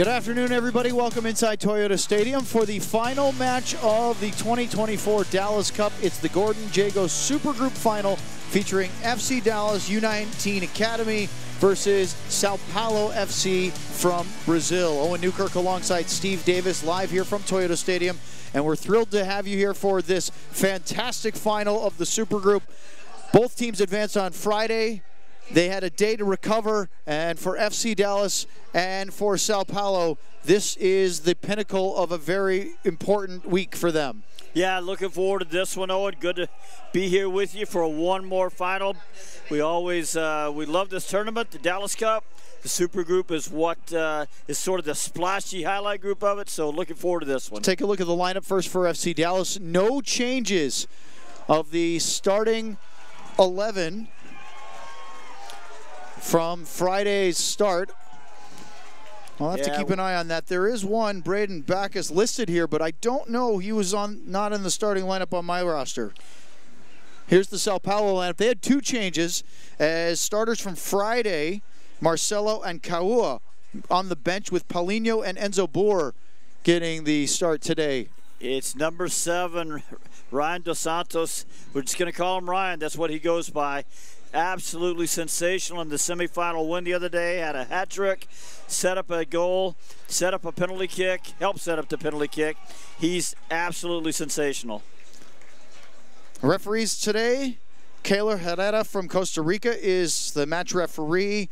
Good afternoon, everybody. Welcome inside Toyota Stadium for the final match of the 2024 Dallas Cup. It's the Gordon Jago Supergroup Final featuring FC Dallas U19 Academy versus Sao Paulo FC from Brazil. Owen Newkirk alongside Steve Davis live here from Toyota Stadium. And we're thrilled to have you here for this fantastic final of the Supergroup. Both teams advanced on Friday. They had a day to recover, and for FC Dallas and for Sao Paulo, this is the pinnacle of a very important week for them. Yeah, looking forward to this one, Owen. Good to be here with you for one more final. We always uh, we love this tournament, the Dallas Cup. The Super Group is what uh, is sort of the splashy highlight group of it. So looking forward to this one. Take a look at the lineup first for FC Dallas. No changes of the starting 11 from Friday's start. I'll have yeah. to keep an eye on that. There is one, Braden Backus, listed here, but I don't know he was on not in the starting lineup on my roster. Here's the Sao Paulo lineup. They had two changes as starters from Friday, Marcelo and Kaua on the bench with Paulinho and Enzo Boer getting the start today. It's number seven, Ryan Dos Santos. We're just going to call him Ryan. That's what he goes by absolutely sensational in the semifinal win the other day. Had a hat trick, set up a goal, set up a penalty kick, helped set up the penalty kick. He's absolutely sensational. Referees today, Keylor Herrera from Costa Rica is the match referee.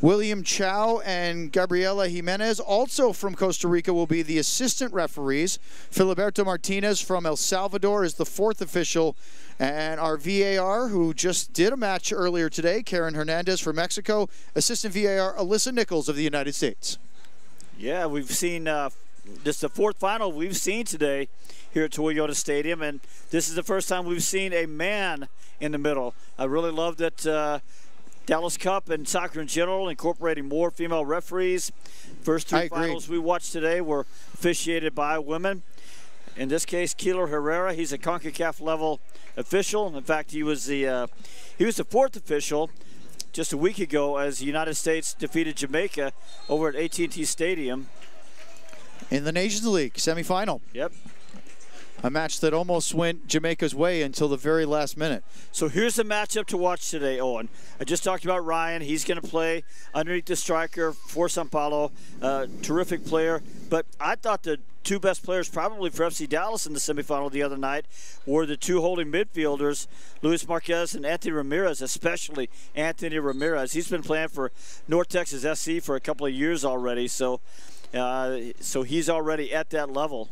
William Chow and Gabriela Jimenez, also from Costa Rica, will be the assistant referees. Filiberto Martinez from El Salvador is the fourth official. And our VAR, who just did a match earlier today, Karen Hernandez from Mexico, assistant VAR Alyssa Nichols of the United States. Yeah, we've seen uh, this is the fourth final we've seen today here at Toyota Stadium, and this is the first time we've seen a man in the middle. I really love that. Uh, Dallas Cup and soccer in general, incorporating more female referees. First three finals we watched today were officiated by women. In this case, Keeler Herrera, he's a CONCACAF level official. In fact, he was the uh, he was the fourth official just a week ago as the United States defeated Jamaica over at AT&T Stadium in the Nations League semifinal. Yep a match that almost went Jamaica's way until the very last minute. So here's the matchup to watch today, Owen. I just talked about Ryan. He's going to play underneath the striker for Sao Paulo. Uh, terrific player. But I thought the two best players probably for FC Dallas in the semifinal the other night were the two holding midfielders, Luis Marquez and Anthony Ramirez, especially Anthony Ramirez. He's been playing for North Texas SC for a couple of years already, so uh, so he's already at that level.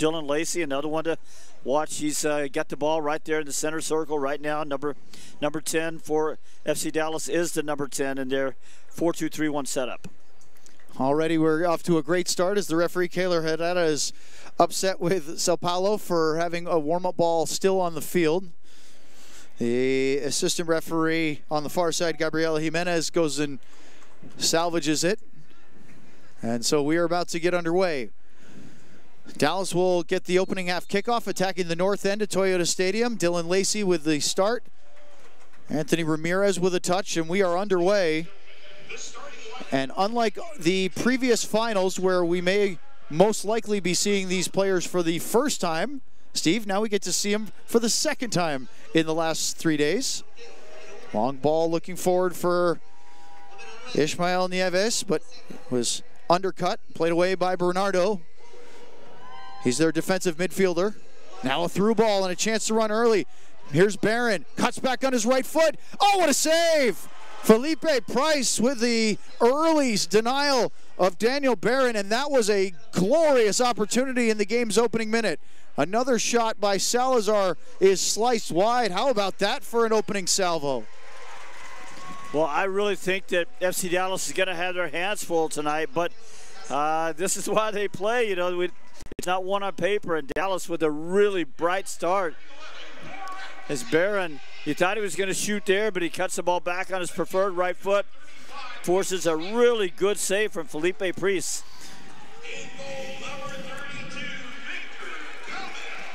Dylan Lacey, another one to watch. He's uh, got the ball right there in the center circle right now. Number number 10 for FC Dallas is the number 10 in their 4-2-3-1 setup. Already we're off to a great start as the referee Keylor Herrera is upset with Sao Paulo for having a warm-up ball still on the field. The assistant referee on the far side, Gabriela Jimenez, goes and salvages it. And so we are about to get underway. Dallas will get the opening half kickoff, attacking the north end of Toyota Stadium. Dylan Lacey with the start. Anthony Ramirez with a touch, and we are underway. And unlike the previous finals where we may most likely be seeing these players for the first time, Steve, now we get to see them for the second time in the last three days. Long ball looking forward for Ishmael Nieves, but was undercut, played away by Bernardo. He's their defensive midfielder. Now a through ball and a chance to run early. Here's Barron. Cuts back on his right foot. Oh, what a save! Felipe Price with the early denial of Daniel Barron, and that was a glorious opportunity in the game's opening minute. Another shot by Salazar is sliced wide. How about that for an opening salvo? Well, I really think that FC Dallas is going to have their hands full tonight, but uh, this is why they play. You know, we, it's not one on paper, and Dallas with a really bright start. As Barron, he thought he was going to shoot there, but he cuts the ball back on his preferred right foot. Forces a really good save from Felipe Priest.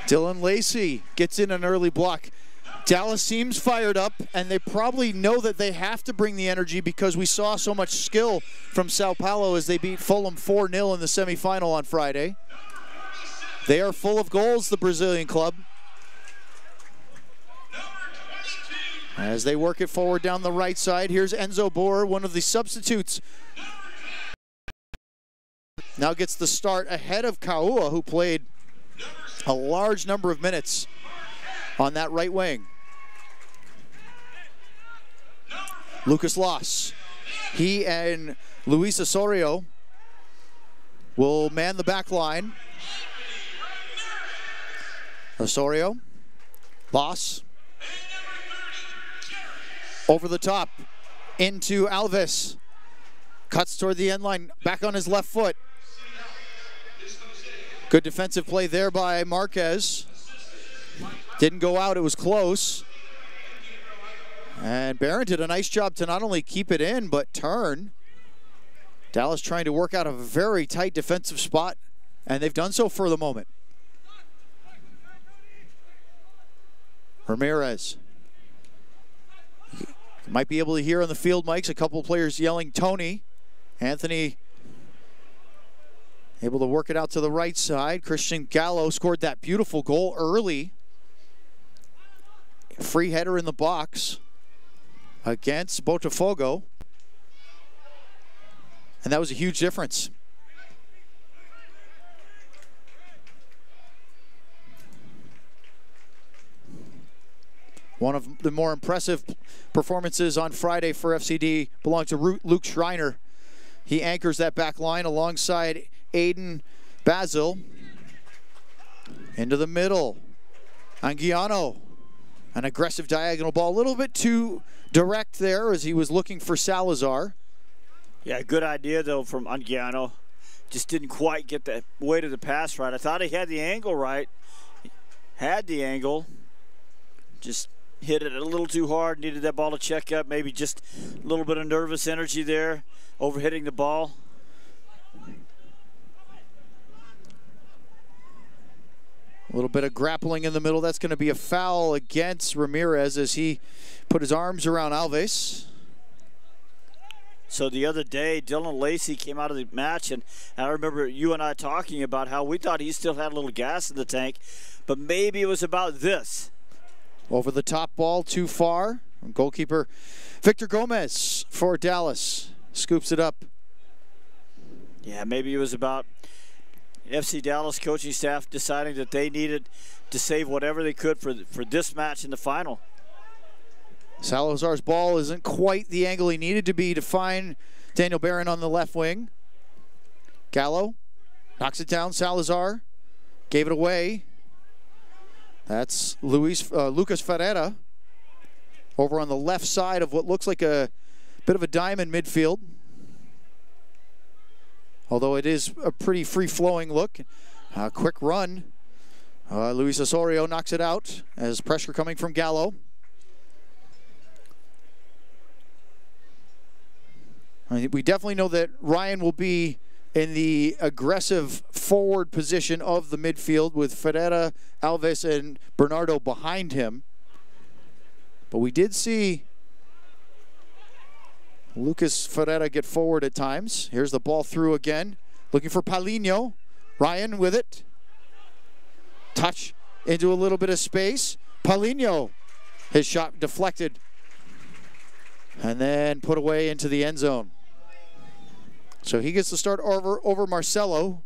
Dylan Lacey gets in an early block. Dallas seems fired up, and they probably know that they have to bring the energy because we saw so much skill from Sao Paulo as they beat Fulham 4 0 in the semifinal on Friday. They are full of goals, the Brazilian club. As they work it forward down the right side, here's Enzo Boer, one of the substitutes. Now gets the start ahead of Kaua, who played a large number of minutes on that right wing. Lucas Loss. He and Luis Osorio will man the back line. Osorio, Loss, over the top, into Alvis. Cuts toward the end line, back on his left foot. Good defensive play there by Marquez. Didn't go out, it was close. And Barron did a nice job to not only keep it in, but turn. Dallas trying to work out a very tight defensive spot, and they've done so for the moment. Ramirez. You might be able to hear on the field mics a couple players yelling Tony. Anthony able to work it out to the right side. Christian Gallo scored that beautiful goal early. Free header in the box against Botafogo. And that was a huge difference. One of the more impressive performances on Friday for FCD belonged to Luke Schreiner. He anchors that back line alongside Aiden Basil. Into the middle. Anguiano. An aggressive diagonal ball. A little bit too direct there as he was looking for Salazar. Yeah, good idea, though, from Anguiano. Just didn't quite get the weight of the pass right. I thought he had the angle right. Had the angle. Just hit it a little too hard, needed that ball to check up, maybe just a little bit of nervous energy there, overhitting the ball. A little bit of grappling in the middle. That's going to be a foul against Ramirez as he put his arms around Alves. So the other day, Dylan Lacey came out of the match, and I remember you and I talking about how we thought he still had a little gas in the tank, but maybe it was about this. Over the top ball, too far. Goalkeeper Victor Gomez for Dallas scoops it up. Yeah, maybe it was about FC Dallas coaching staff deciding that they needed to save whatever they could for for this match in the final. Salazar's ball isn't quite the angle he needed to be to find Daniel Barron on the left wing. Gallo knocks it down. Salazar gave it away. That's Luis uh, Lucas Ferreira over on the left side of what looks like a bit of a diamond midfield. Although it is a pretty free-flowing look. A quick run. Uh, Luis Osorio knocks it out as pressure coming from Gallo. We definitely know that Ryan will be in the aggressive forward position of the midfield with Ferreira, Alves, and Bernardo behind him. But we did see Lucas Ferreira get forward at times. Here's the ball through again. Looking for Paulinho. Ryan with it. Touch into a little bit of space. Paulinho. His shot deflected. And then put away into the end zone. So he gets to start over, over Marcelo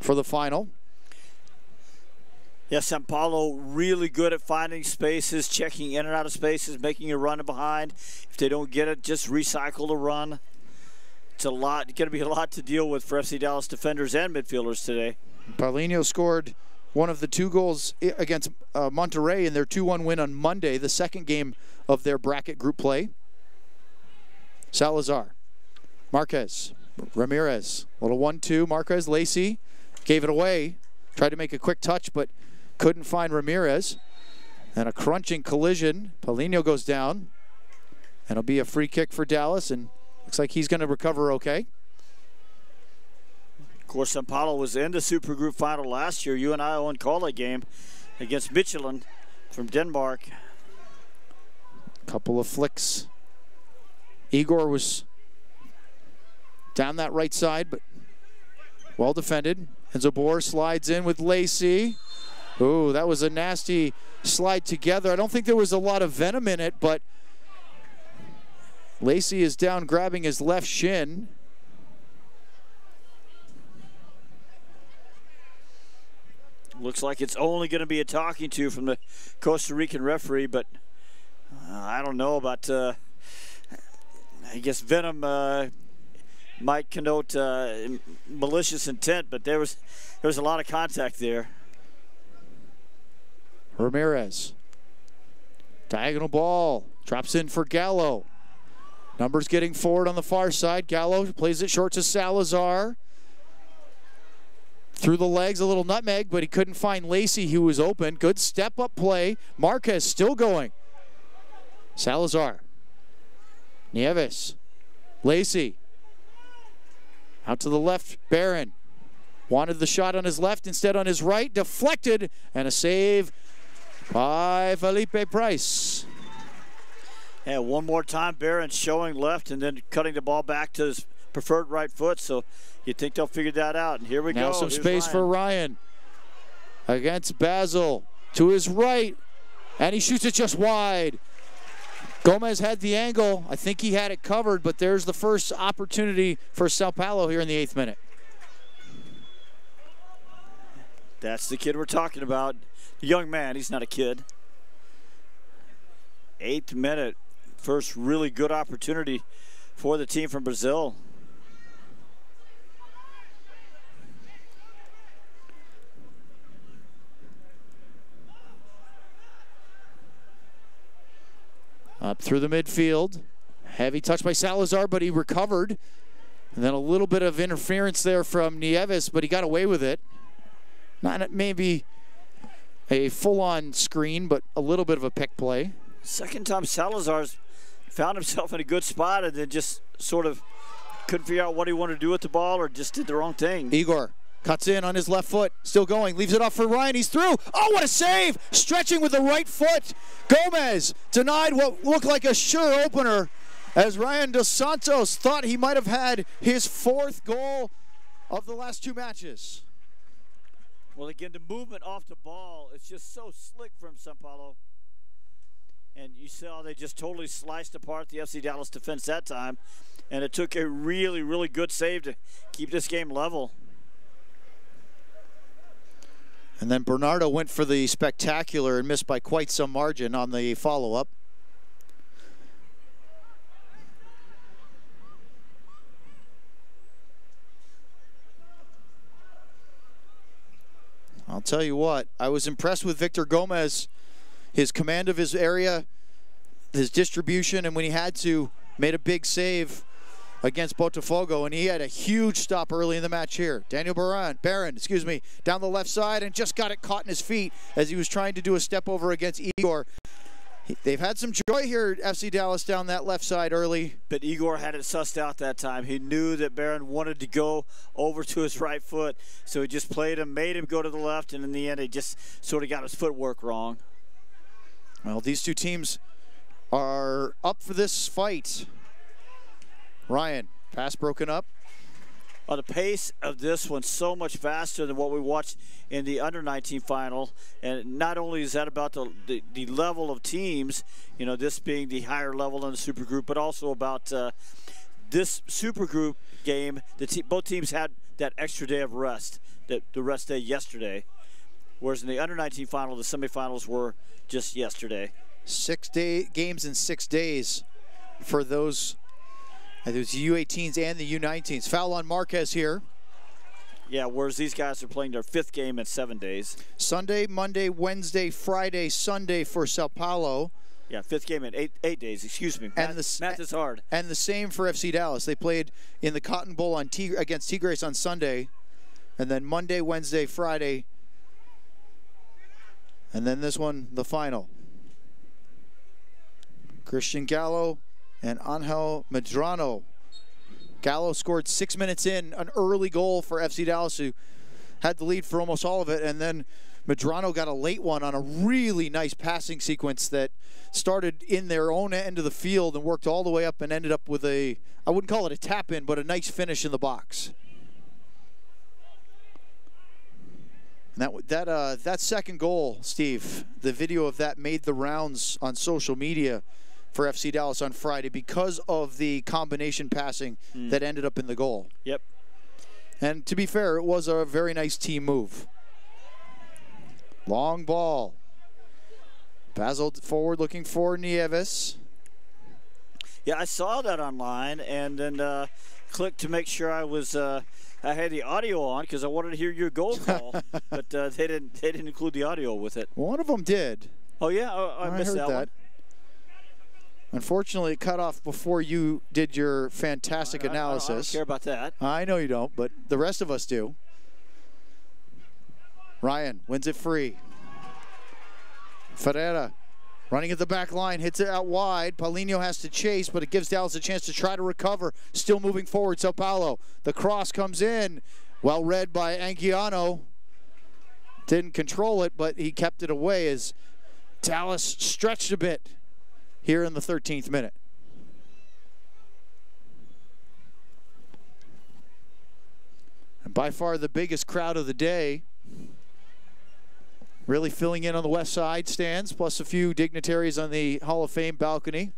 for the final. Yes, Sao Paulo really good at finding spaces, checking in and out of spaces, making a run behind. If they don't get it, just recycle the run. It's a lot. It's going to be a lot to deal with for FC Dallas defenders and midfielders today. Paulinho scored one of the two goals against uh, Monterrey in their 2-1 win on Monday, the second game of their bracket group play. Salazar Marquez, Ramirez, little one-two. Marquez, Lacey gave it away. Tried to make a quick touch, but couldn't find Ramirez. And a crunching collision. Paulinho goes down. And it'll be a free kick for Dallas, and looks like he's going to recover okay. Of course, Sao Paulo was in the Super Group final last year. You and I, Owen, called that game against Michelin. from Denmark. Couple of flicks. Igor was down that right side, but well defended. And Zabor slides in with Lacey. Ooh, that was a nasty slide together. I don't think there was a lot of venom in it, but Lacey is down grabbing his left shin. Looks like it's only going to be a talking to from the Costa Rican referee, but uh, I don't know about. Uh, I guess venom uh, might connote uh, malicious intent, but there was there was a lot of contact there. Ramirez. Diagonal ball. Drops in for Gallo. Numbers getting forward on the far side. Gallo plays it short to Salazar. Through the legs, a little nutmeg, but he couldn't find Lacey, who was open. Good step up play. Marquez still going. Salazar. Nieves. Lacey. Out to the left, Barron. Wanted the shot on his left, instead on his right. Deflected, and a save by Felipe Price. And one more time, Barron showing left and then cutting the ball back to his preferred right foot. So you think they'll figure that out. And here we now go. Now some Here's space Ryan. for Ryan against Basil to his right, and he shoots it just wide. Gomez had the angle. I think he had it covered, but there's the first opportunity for Sao Paulo here in the eighth minute. That's the kid we're talking about. Young man, he's not a kid. Eighth minute, first really good opportunity for the team from Brazil. Up through the midfield. Heavy touch by Salazar, but he recovered. And then a little bit of interference there from Nieves, but he got away with it. Not maybe a full-on screen, but a little bit of a pick play. Second time Salazar's found himself in a good spot and then just sort of couldn't figure out what he wanted to do with the ball or just did the wrong thing. Igor cuts in on his left foot, still going, leaves it off for Ryan. He's through. Oh, what a save! Stretching with the right foot. Gomez denied what looked like a sure opener as Ryan Dos Santos thought he might have had his fourth goal of the last two matches. Well, again, the movement off the ball is just so slick from Sao Paulo. And you saw they just totally sliced apart the FC Dallas defense that time. And it took a really, really good save to keep this game level. And then Bernardo went for the spectacular and missed by quite some margin on the follow up. I'll tell you what, I was impressed with Victor Gomez, his command of his area, his distribution, and when he had to, made a big save against Botafogo, and he had a huge stop early in the match here. Daniel Barron, Barron, excuse me, down the left side and just got it caught in his feet as he was trying to do a step over against Igor. They've had some joy here FC Dallas down that left side early. But Igor had it sussed out that time. He knew that Barron wanted to go over to his right foot, so he just played him, made him go to the left, and in the end, he just sort of got his footwork wrong. Well, these two teams are up for this fight. Ryan, pass broken up. Uh, the pace of this one so much faster than what we watched in the under 19 final. And not only is that about the, the, the level of teams you know this being the higher level in the super group but also about uh, this super group game the te both teams had that extra day of rest that the rest day yesterday. Whereas in the under 19 final the semifinals were just yesterday. Six day games in six days for those there's the U18s and the U19s. Foul on Marquez here. Yeah, whereas these guys are playing their fifth game in seven days. Sunday, Monday, Wednesday, Friday, Sunday for Sao Paulo. Yeah, fifth game in eight eight days. Excuse me. Math, and the, math is hard. And the same for FC Dallas. They played in the Cotton Bowl on Tig- against Tigres on Sunday, and then Monday, Wednesday, Friday, and then this one, the final. Christian Gallo and Angel Medrano. Gallo scored six minutes in, an early goal for FC Dallas, who had the lead for almost all of it, and then Medrano got a late one on a really nice passing sequence that started in their own end of the field and worked all the way up and ended up with a, I wouldn't call it a tap in, but a nice finish in the box. And that that uh, that second goal, Steve, the video of that made the rounds on social media for FC Dallas on Friday because of the combination passing mm. that ended up in the goal. Yep. And to be fair, it was a very nice team move. Long ball. Basil forward looking for Nieves. Yeah, I saw that online and then uh, clicked to make sure I was uh, I had the audio on because I wanted to hear your goal call, but uh, they didn't they didn't include the audio with it. One of them did. Oh yeah, oh, I, I missed that, that, one. Unfortunately, it cut off before you did your fantastic I, analysis. I, I don't care about that. I know you don't, but the rest of us do. Ryan wins it free. Ferreira running at the back line, hits it out wide. Paulinho has to chase, but it gives Dallas a chance to try to recover. Still moving forward, Sao Paulo. The cross comes in. Well read by Anguiano. Didn't control it, but he kept it away as Dallas stretched a bit here in the 13th minute. And by far the biggest crowd of the day. Really filling in on the west side stands, plus a few dignitaries on the Hall of Fame balcony.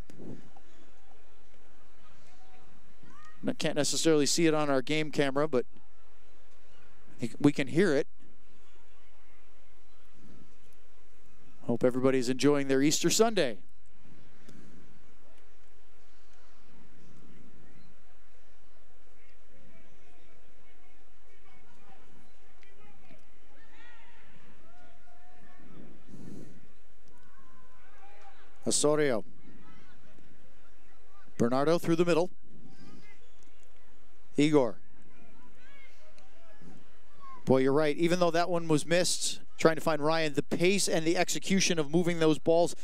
I can't necessarily see it on our game camera, but we can hear it. Hope everybody's enjoying their Easter Sunday. Osorio. Bernardo through the middle. Igor. Boy, you're right. Even though that one was missed, trying to find Ryan, the pace and the execution of moving those balls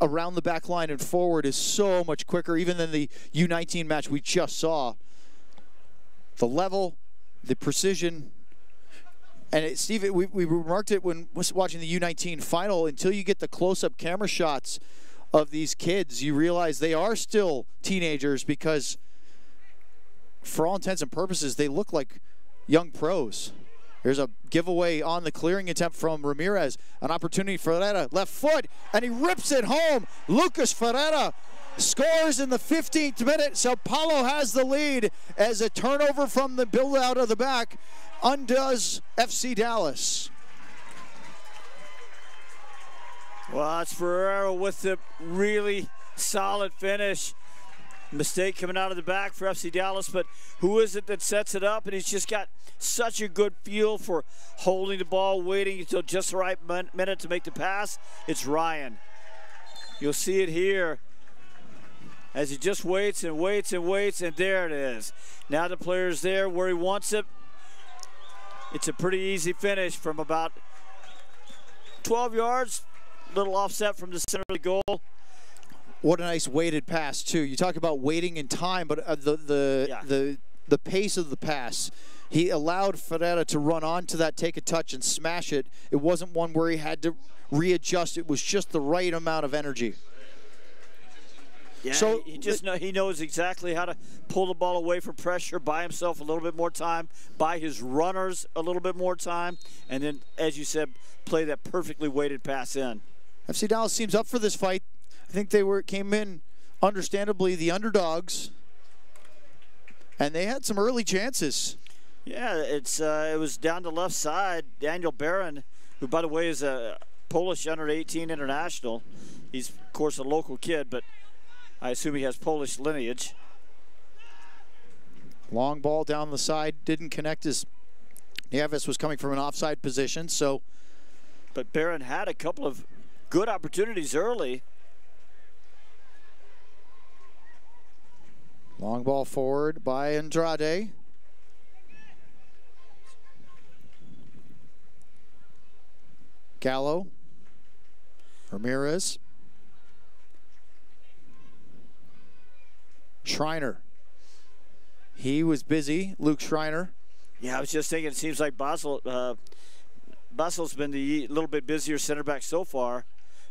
around the back line and forward is so much quicker, even than the U19 match we just saw. The level, the precision, and it, Steve, we, we remarked it when watching the U19 final. Until you get the close-up camera shots of these kids, you realize they are still teenagers because, for all intents and purposes, they look like young pros. There's a giveaway on the clearing attempt from Ramirez. An opportunity for Ferreira. Left foot, and he rips it home. Lucas Ferreira scores in the 15th minute. Sao Paulo has the lead as a turnover from the build out of the back undoes FC Dallas. Well, it's Ferreira with the really solid finish. Mistake coming out of the back for FC Dallas, but who is it that sets it up? And he's just got such a good feel for holding the ball, waiting until just the right minute to make the pass. It's Ryan. You'll see it here as he just waits and waits and waits, and there it is. Now the player's there where he wants it. It's a pretty easy finish from about 12 yards, little offset from the center of the goal. What a nice weighted pass too. You talk about waiting in time, but uh, the the yeah. the the pace of the pass. He allowed Ferreira to run onto that, take a touch, and smash it. It wasn't one where he had to readjust. It was just the right amount of energy. Yeah, so he just know, he knows exactly how to pull the ball away from pressure, buy himself a little bit more time, buy his runners a little bit more time, and then, as you said, play that perfectly weighted pass in. FC Dallas seems up for this fight. I think they were came in understandably the underdogs, and they had some early chances. Yeah, it's uh, it was down the left side. Daniel Barron, who by the way is a Polish under 18 international. He's of course a local kid, but I assume he has Polish lineage. Long ball down the side didn't connect as Nieves was coming from an offside position, so. But Barron had a couple of good opportunities early. Long ball forward by Andrade. Gallo. Ramirez. Schreiner. He was busy, Luke Schreiner. Yeah, I was just thinking, it seems like Basil, uh, Bussel's been the little bit busier center back so far,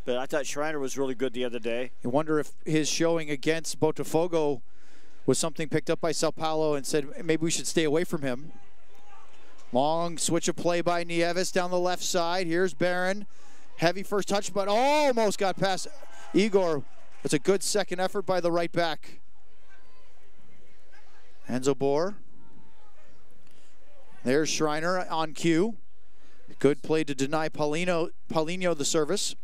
but I thought Schreiner was really good the other day. You wonder if his showing against Botafogo was something picked up by Sao Paulo and said maybe we should stay away from him. Long switch of play by Nieves down the left side. Here's Barron. Heavy first touch, but almost got past Igor. It's a good second effort by the right back. Enzo Bohr. There's Schreiner on cue. Good play to deny Paulino, Paulinho the service.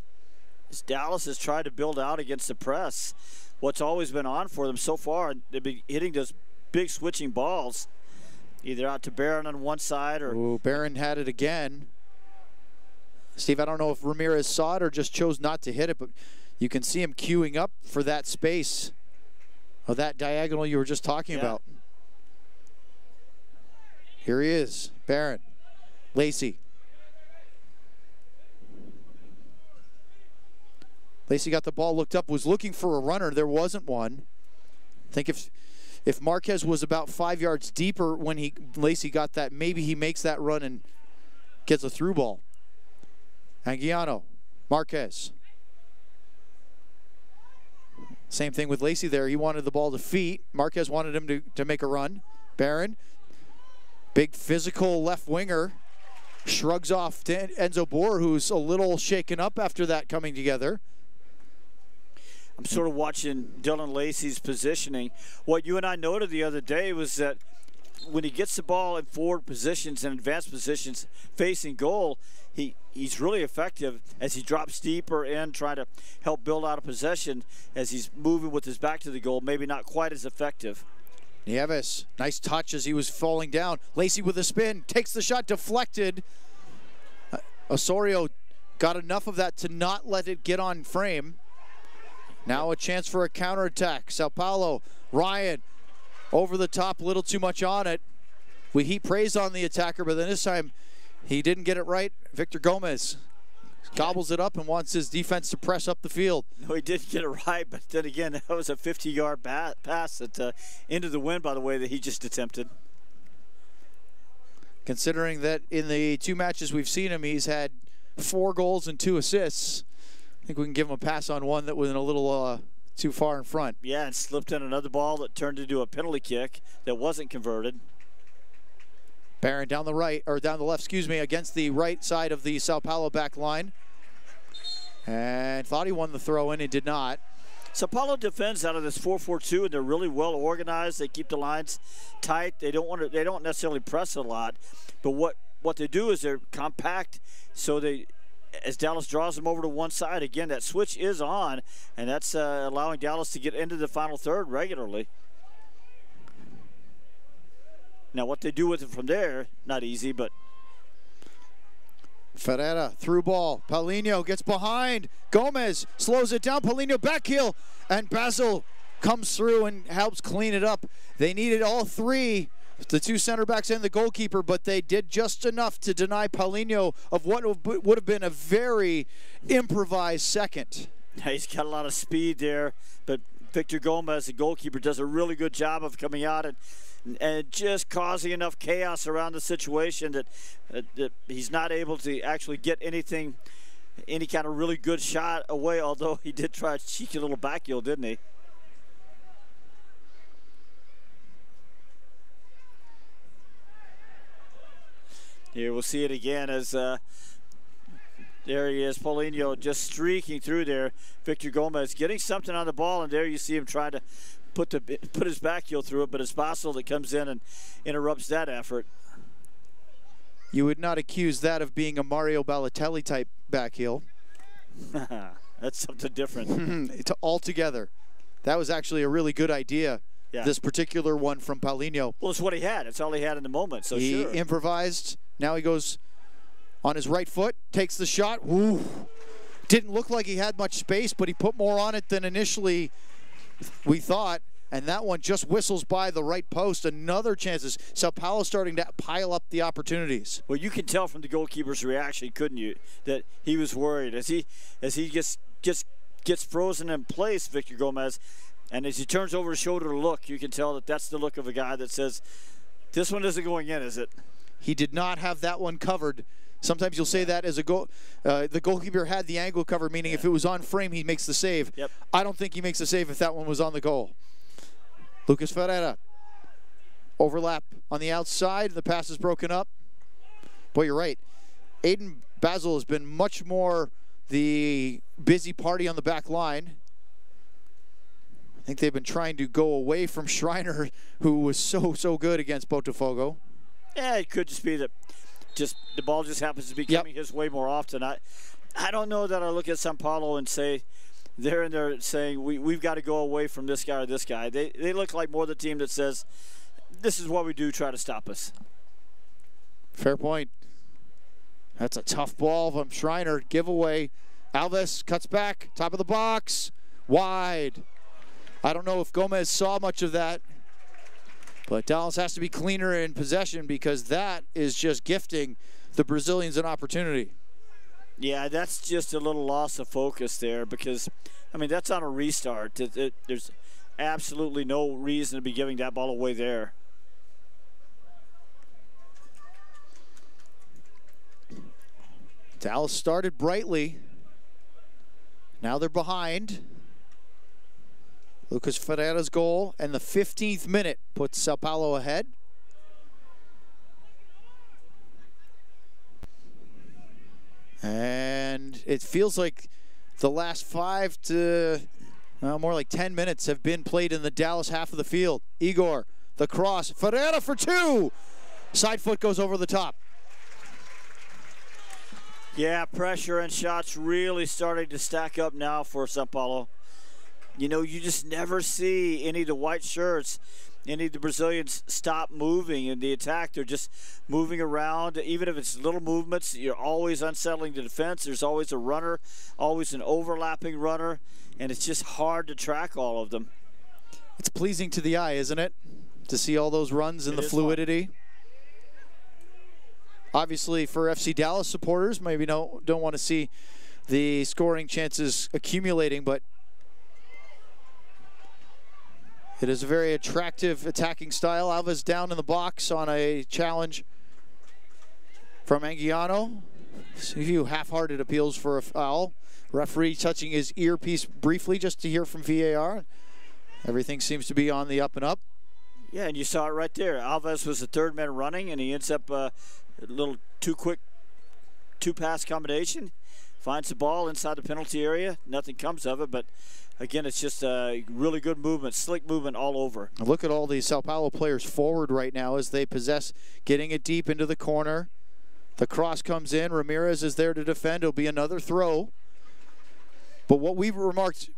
Dallas has tried to build out against the press. What's always been on for them so far, they've been hitting those big switching balls, either out to Barron on one side or. Ooh, Barron had it again. Steve, I don't know if Ramirez saw it or just chose not to hit it, but you can see him queuing up for that space of that diagonal you were just talking Yeah. about. Here he is, Barron, Lacey. Lacey got the ball, looked up, was looking for a runner. There wasn't one. I think if if Marquez was about five yards deeper when he Lacey got that, maybe he makes that run and gets a through ball. Anguiano, Marquez. Same thing with Lacey there. He wanted the ball to feet. Marquez wanted him to, to make a run. Barron, big physical left winger, shrugs off to Enzo Bohr, who's a little shaken up after that coming together. I'm sort of watching Dylan Lacey's positioning. What you and I noted the other day was that when he gets the ball in forward positions and advanced positions facing goal, he, he's really effective as he drops deeper in, trying to help build out a possession as he's moving with his back to the goal, maybe not quite as effective. Nieves, nice touch as he was falling down. Lacey with a spin, takes the shot, deflected. Uh, Osorio got enough of that to not let it get on frame. Now a chance for a counterattack. Sao Paulo, Ryan, over the top, a little too much on it. We heap praise on the attacker, but then this time he didn't get it right. Victor Gomez gobbles it up and wants his defense to press up the field. No, he did get it right, but then again, that was a 50-yard pass that uh, into the wind, by the way, that he just attempted. Considering that in the two matches we've seen him, he's had four goals and two assists. I think we can give him a pass on one that was a little uh, too far in front. Yeah, and slipped in another ball that turned into a penalty kick that wasn't converted. Barron down the right, or down the left, excuse me, against the right side of the Sao Paulo back line. And thought he won the throw in, he did not. Sao Paulo defends out of this 4-4-2, and they're really well organized. They keep the lines tight. They don't want to. They don't necessarily press a lot, but what what they do is they're compact. So they, as Dallas draws them over to one side again, that switch is on, and that's uh, allowing Dallas to get into the final third regularly. Now, what they do with it from there, not easy, but Ferreira through ball. Paulinho gets behind. Gomez slows it down. Paulinho back heel. And Basil comes through and helps clean it up. They needed all three, the two center backs and the goalkeeper, but they did just enough to deny Paulinho of what would have been a very improvised second. He's got a lot of speed there, but Victor Gomez, the goalkeeper, does a really good job of coming out and and just causing enough chaos around the situation that, uh, that he's not able to actually get anything, any kind of really good shot away. Although he did try a cheeky little back heel, didn't he? Here we'll see it again as. Uh, there he is, Paulinho just streaking through there. Victor Gomez getting something on the ball, and there you see him trying to put the put his back heel through it, but it's Basil that comes in and interrupts that effort. You would not accuse that of being a Mario Balotelli type back heel. That's something different. it's altogether. That was actually a really good idea. Yeah. This particular one from Paulinho. Well, it's what he had. It's all he had in the moment. So he sure. improvised. Now he goes on his right foot, takes the shot. Woo. Didn't look like he had much space, but he put more on it than initially we thought. And that one just whistles by the right post. Another chances. Sao Paulo starting to pile up the opportunities. Well, you can tell from the goalkeeper's reaction, couldn't you, that he was worried as he as he just gets gets frozen in place, Victor Gomez, and as he turns over his shoulder to look, you can tell that that's the look of a guy that says, "This one isn't going in, is it?" He did not have that one covered Sometimes you'll say that as a goal. Uh, the goalkeeper had the angle cover, meaning if it was on frame, he makes the save. Yep. I don't think he makes the save if that one was on the goal. Lucas Ferreira. Overlap on the outside. The pass is broken up. Boy, you're right. Aiden Basil has been much more the busy party on the back line. I think they've been trying to go away from Schreiner, who was so, so good against Botafogo. Yeah, it could just be that just the ball just happens to be Yep. coming his way more often. I I don't know that I look at Sao Paulo and say they're in there saying we, we've got to go away from this guy or this guy. They they look like more the team that says this is what we do, try to stop us. Fair point. That's a tough ball from Schreiner. Giveaway. Alves cuts back, top of the box, wide. I don't know if Gomez saw much of that, but Dallas has to be cleaner in possession because that is just gifting the Brazilians an opportunity. Yeah, that's just a little loss of focus there because, I mean, that's on a restart. It, it, there's absolutely no reason to be giving that ball away there. Dallas started brightly. Now they're behind. Lucas Ferreira's goal and the 15th minute puts Sao Paulo ahead. And it feels like the last five to well, more like 10 minutes have been played in the Dallas half of the field. Igor, the cross. Ferreira for two. Side foot goes over the top. Yeah, pressure and shots really starting to stack up now for Sao Paulo. You know, you just never see any of the white shirts, any of the Brazilians stop moving in the attack. They're just moving around. Even if it's little movements, you're always unsettling the defense. There's always a runner, always an overlapping runner, and it's just hard to track all of them. It's pleasing to the eye, isn't it? To see all those runs and It the is fun. fluidity. Obviously, for FC Dallas supporters, maybe don't don't want to see the scoring chances accumulating, but it is a very attractive attacking style. Alves down in the box on a challenge from Anguiano. A few half-hearted appeals for a foul. Referee touching his earpiece briefly just to hear from VAR. Everything seems to be on the up and up. Yeah, and you saw it right there. Alves was the third man running, and he ends up uh, a little too quick, two pass combination. Finds the ball inside the penalty area. Nothing comes of it, but again, it's just a really good movement, slick movement all over. Look at all these Sao Paulo players forward right now as they possess, getting it deep into the corner. The cross comes in. Ramirez is there to defend. It'll be another throw. But what we've remarked,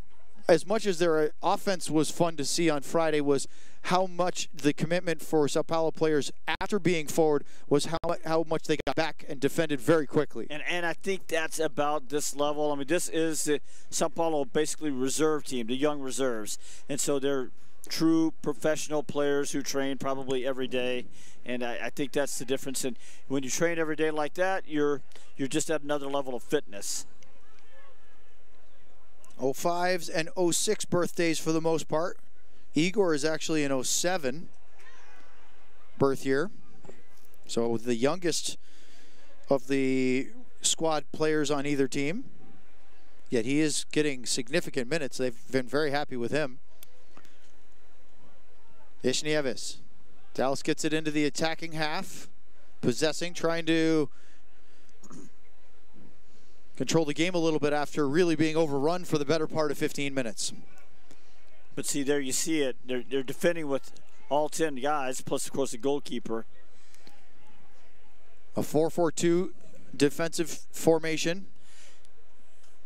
as much as their offense was fun to see on Friday, was how much the commitment for Sao Paulo players after being forward was how, how much they got back and defended very quickly. And and I think that's about this level. I mean, this is the Sao Paulo basically reserve team, the young reserves, and so they're true professional players who train probably every day. And I, I think that's the difference. And when you train every day like that, you're you're just at another level of fitness. 05s and 06 birthdays for the most part. Igor is actually an 07 birth year. So the youngest of the squad players on either team. Yet he is getting significant minutes. They've been very happy with him. Ish Nieves. Dallas gets it into the attacking half. Possessing, trying to control the game a little bit after really being overrun for the better part of 15 minutes. But see, there you see it. They're, they're defending with all 10 guys, plus, of course, the goalkeeper. A 4-4-2 defensive formation.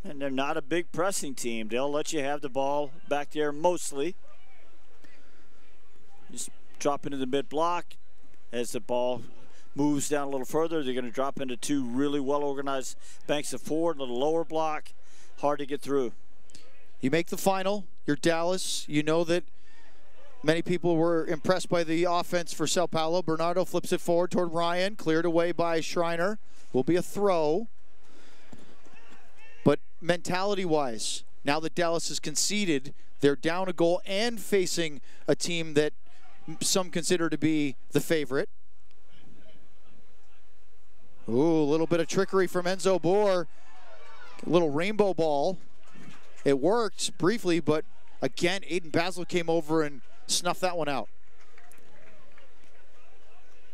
And they're not a big pressing team. They'll let you have the ball back there mostly. Just drop into the mid block. As the ball moves down a little further, they're going to drop into two really well organized banks of four, a little lower block. Hard to get through. You make the final. You're Dallas. You know that many people were impressed by the offense for Sao Paulo. Bernardo flips it forward toward Ryan. Cleared away by Schreiner. Will be a throw. But mentality-wise, now that Dallas has conceded, they're down a goal and facing a team that some consider to be the favorite. Ooh, a little bit of trickery from Enzo Bohr. A little rainbow ball. It worked briefly, but again, Aiden Basil came over and snuffed that one out.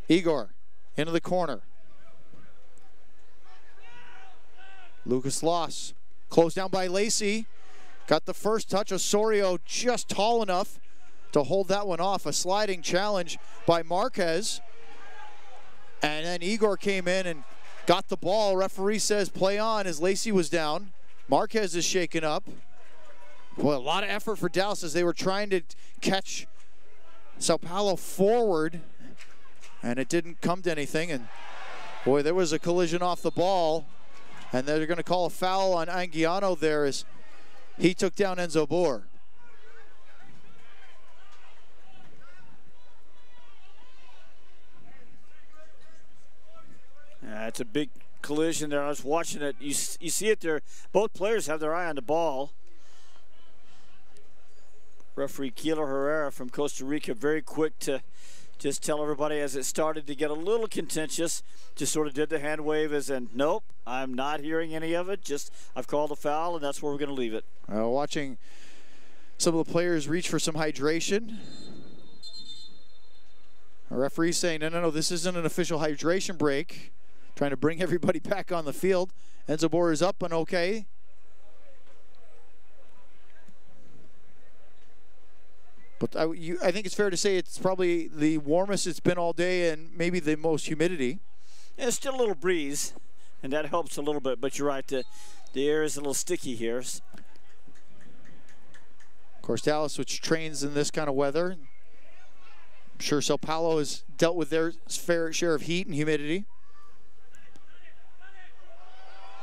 Igor into the corner. Lucas Loss closed down by Lacey. Got the first touch. Osorio just tall enough to hold that one off. A sliding challenge by Marquez. And then Igor came in and got the ball. Referee says play on as Lacey was down. Marquez is shaken up. Boy, a lot of effort for Dallas as they were trying to catch Sao Paulo forward, and it didn't come to anything. And boy, there was a collision off the ball, and they're going to call a foul on Anguiano there as he took down Enzo Bohr. Yeah, it's a big collision there. I was watching it. You, you see it there. Both players have their eye on the ball. Referee Keylor Herrera from Costa Rica very quick to just tell everybody as it started to get a little contentious, just sort of did the hand wave as in, nope, I'm not hearing any of it. Just I've called a foul, and that's where we're going to leave it. Uh, watching some of the players reach for some hydration. A referee saying, no, no, no, this isn't an official hydration break. Trying to bring everybody back on the field. Enzo Bohr is up and okay. But I, you, I think it's fair to say it's probably the warmest it's been all day and maybe the most humidity. Yeah, it's still a little breeze, and that helps a little bit. But you're right, the, the air is a little sticky here. Of course, Dallas, which trains in this kind of weather, I'm sure Sao Paulo has dealt with their fair share of heat and humidity.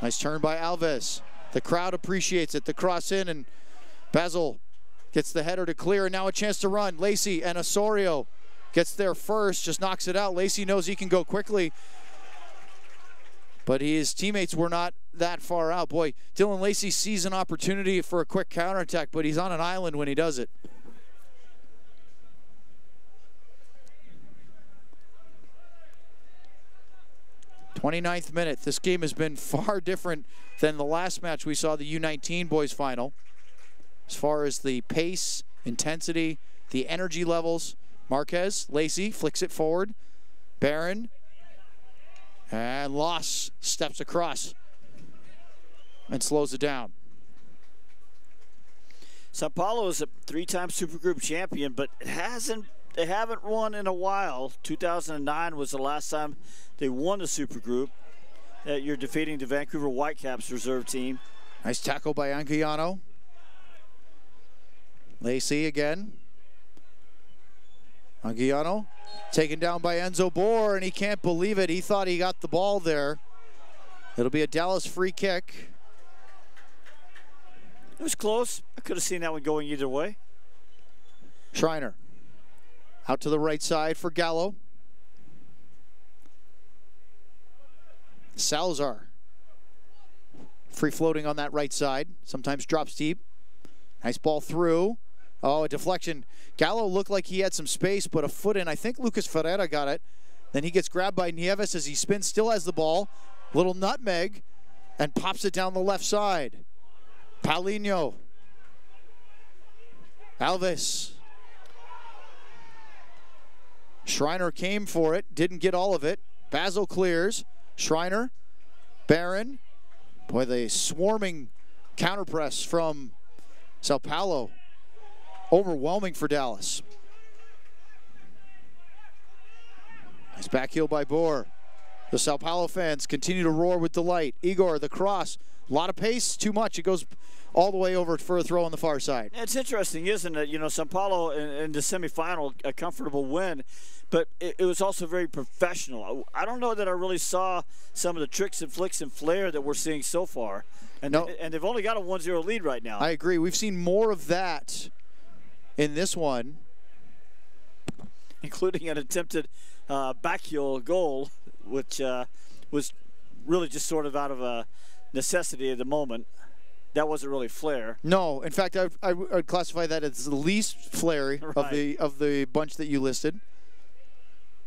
Nice turn by Alves. The crowd appreciates it. The cross in, and Basil gets the header to clear, and now a chance to run. Lacey and Osorio gets there first, just knocks it out. Lacey knows he can go quickly, but his teammates were not that far out. Boy, Dylan Lacey sees an opportunity for a quick counterattack, but he's on an island when he does it. 29th minute. This game has been far different than the last match we saw the U19 boys final. As far as the pace, intensity, the energy levels. Marquez, Lacey flicks it forward. Barron. And Loss steps across and slows it down. Sao Paulo is a three-time Supergroup champion, but it hasn't they haven't won in a while. 2009 was the last time they won the Super Group. Uh, you're defeating the Vancouver Whitecaps reserve team. Nice tackle by Anguiano. Lacey again. Anguiano taken down by Enzo Bohr, and he can't believe it. He thought he got the ball there. It'll be a Dallas free kick. It was close. I could have seen that one going either way. Schreiner out to the right side for Gallo. Salazar. Free floating on that right side. Sometimes drops deep. Nice ball through. Oh, a deflection. Gallo looked like he had some space, but a foot in. I think Lucas Ferreira got it. Then he gets grabbed by Nieves as he spins, still has the ball. Little nutmeg, and pops it down the left side. Paulinho. Alves. Schreiner came for it, didn't get all of it. Basil clears. Schreiner, Barron. Boy, the swarming counter press from Sao Paulo. Overwhelming for Dallas. Nice back heel by Bohr. The Sao Paulo fans continue to roar with delight. Igor, the cross. A lot of pace, too much. It goes all the way over for a throw on the far side. It's interesting, isn't it? You know, Sao Paulo in, in the semifinal, a comfortable win, but it, it, was also very professional. I, I, don't know that I really saw some of the tricks and flicks and flair that we're seeing so far. And, no, and they've only got a 1-0 lead right now. I agree. We've seen more of that in this one. Including an attempted uh, heel goal, which uh, was really just sort of out of a necessity at the moment that wasn't really flair. No, in fact, I, I would classify that as the least flary right. of the of the bunch that you listed.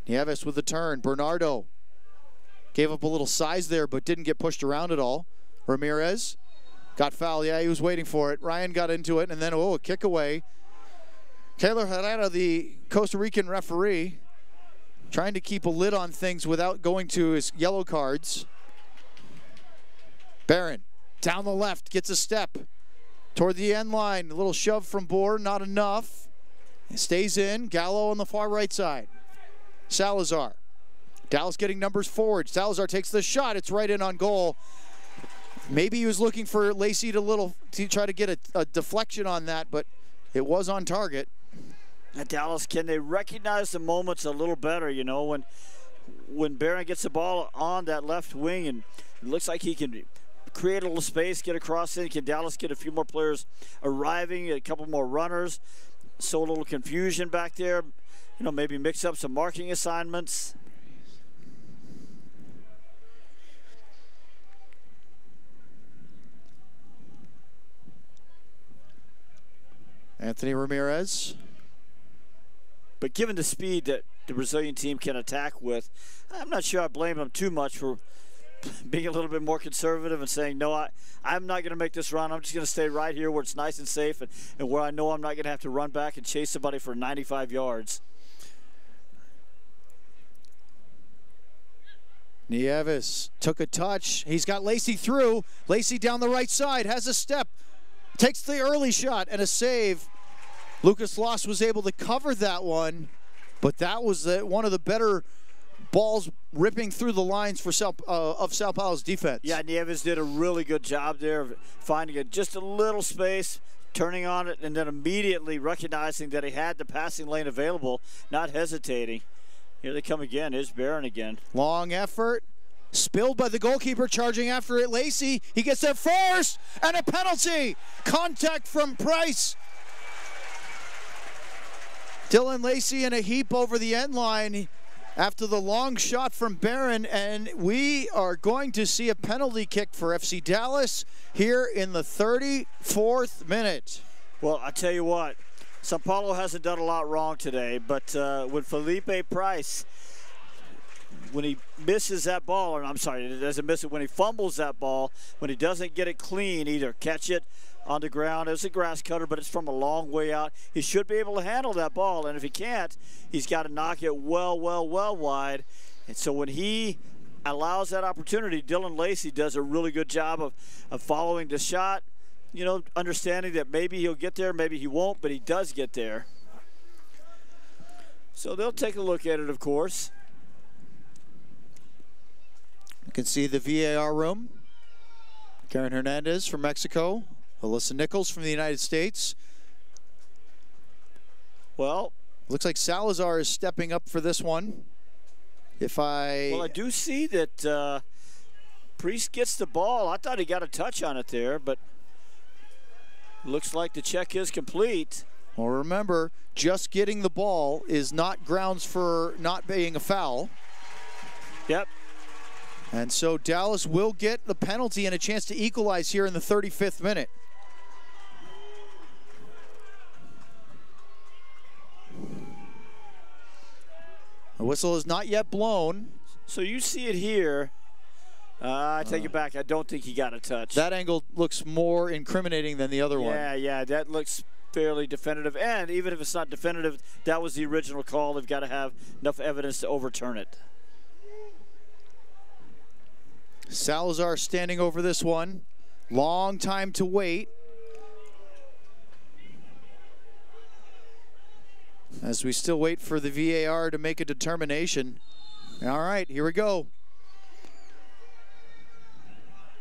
Nieves with the turn. Bernardo. Gave up a little size there, but didn't get pushed around at all. Ramirez got fouled. Yeah, he was waiting for it. Ryan got into it, and then, oh, a kick away. Keylor Herrera, the Costa Rican referee, trying to keep a lid on things without going to his yellow cards. Barron down the left gets a step toward the end line. A little shove from Bohr, not enough. It stays in. Gallo on the far right side. Salazar. Dallas getting numbers forward. Salazar takes the shot. It's right in on goal. Maybe he was looking for Lacey to little to try to get a, a deflection on that, but it was on target. At Dallas, can they recognize the moments a little better? You know, when when Barron gets the ball on that left wing and it looks like he can create a little space, get across in. Can Dallas get a few more players arriving, a couple more runners? So a little confusion back there. You know, maybe mix up some marking assignments. Anthony Ramirez. But given the speed that the Brazilian team can attack with, I'm not sure I blame them too much for being a little bit more conservative and saying, no, I, I'm not going to make this run. I'm just going to stay right here where it's nice and safe and, and where I know I'm not going to have to run back and chase somebody for 95 yards. Nieves took a touch. He's got Lacey through. Lacey down the right side, has a step, takes the early shot and a save. Lucas Loss was able to cover that one, but that was the, one of the better balls ripping through the lines for Sao, uh, of Sao Paulo's defense. Yeah, Nieves did a really good job there of finding a, just a little space, turning on it, and then immediately recognizing that he had the passing lane available, not hesitating. Here they come again. Is Barron again. Long effort. Spilled by the goalkeeper, charging after it. Lacey, he gets there first, and a penalty. Contact from Price. Dylan Lacey in a heap over the end line after the long shot from Barron, and we are going to see a penalty kick for FC Dallas here in the 34th minute. Well, I tell you what, Sao Paulo hasn't done a lot wrong today, but uh, with Felipe Price, when he misses that ball, or I'm sorry, doesn't miss it, when he fumbles that ball, when he doesn't get it clean, either catch it on the ground. It's a grass cutter, but it's from a long way out. He should be able to handle that ball, and if he can't, he's got to knock it well, well, well wide. And so when he allows that opportunity, Dylan Lacey does a really good job of, of following the shot, you know, understanding that maybe he'll get there, maybe he won't, but he does get there. So they'll take a look at it, of course. You can see the VAR room. Karen Hernandez from Mexico Alyssa Nichols from the United States. Well, looks like Salazar is stepping up for this one. If I well, I do see that uh, Priest gets the ball. I thought he got a touch on it there, but looks like the check is complete. Well, remember, just getting the ball is not grounds for not being a foul. Yep. And so Dallas will get the penalty and a chance to equalize here in the 35th minute. The whistle is not yet blown. So you see it here. Uh, I take uh, it back. I don't think he got a touch. That angle looks more incriminating than the other yeah, one. Yeah, yeah, that looks fairly definitive. And even if it's not definitive, that was the original call. They've got to have enough evidence to overturn it. Salazar standing over this one. Long time to wait. As we still wait for the VAR to make a determination. All right, here we go.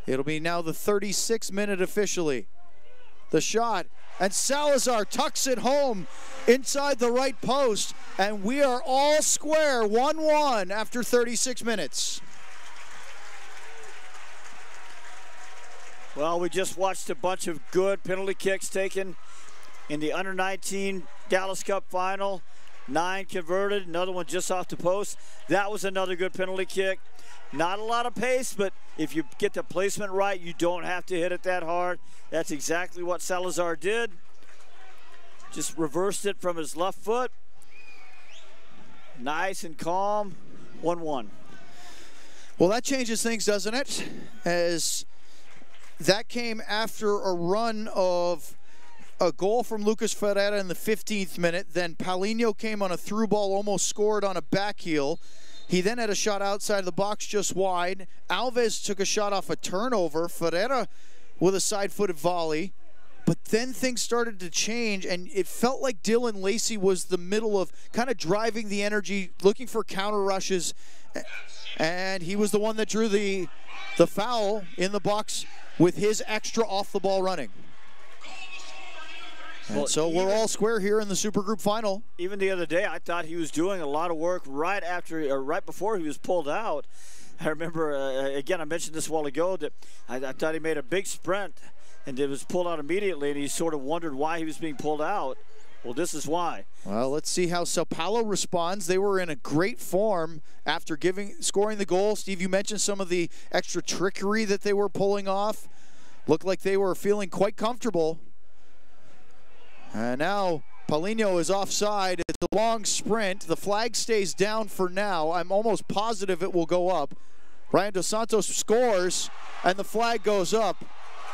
It'll be now the 36th minute officially. The shot, and Salazar tucks it home inside the right post, and we are all square 1 1 after 36 minutes. Well, we just watched a bunch of good penalty kicks taken in the under 19 Dallas Cup final. Nine converted, another one just off the post. That was another good penalty kick. Not a lot of pace, but if you get the placement right, you don't have to hit it that hard. That's exactly what Salazar did. Just reversed it from his left foot. Nice and calm. 1 1. Well, that changes things, doesn't it? As that came after a run of a goal from Lucas Ferreira in the 15th minute. Then Paulinho came on a through ball, almost scored on a back heel. He then had a shot outside the box just wide. Alves took a shot off a turnover. Ferreira with a side footed volley. But then things started to change, and it felt like Dylan Lacey was the middle of kind of driving the energy, looking for counter rushes. And he was the one that drew the, the foul in the box with his extra off the ball running. And well, so we're all square here in the Supergroup final. Even the other day, I thought he was doing a lot of work right after, or right before he was pulled out. I remember, uh, again, I mentioned this a while ago that I, I, thought he made a big sprint and it was pulled out immediately, and he sort of wondered why he was being pulled out. Well, this is why. Well, let's see how Sao Paulo responds. They were in a great form after giving scoring the goal. Steve, you mentioned some of the extra trickery that they were pulling off. Looked like they were feeling quite comfortable. And now Paulinho is offside. It's a long sprint. The flag stays down for now. I'm almost positive it will go up. Ryan Dos Santos scores, and the flag goes up.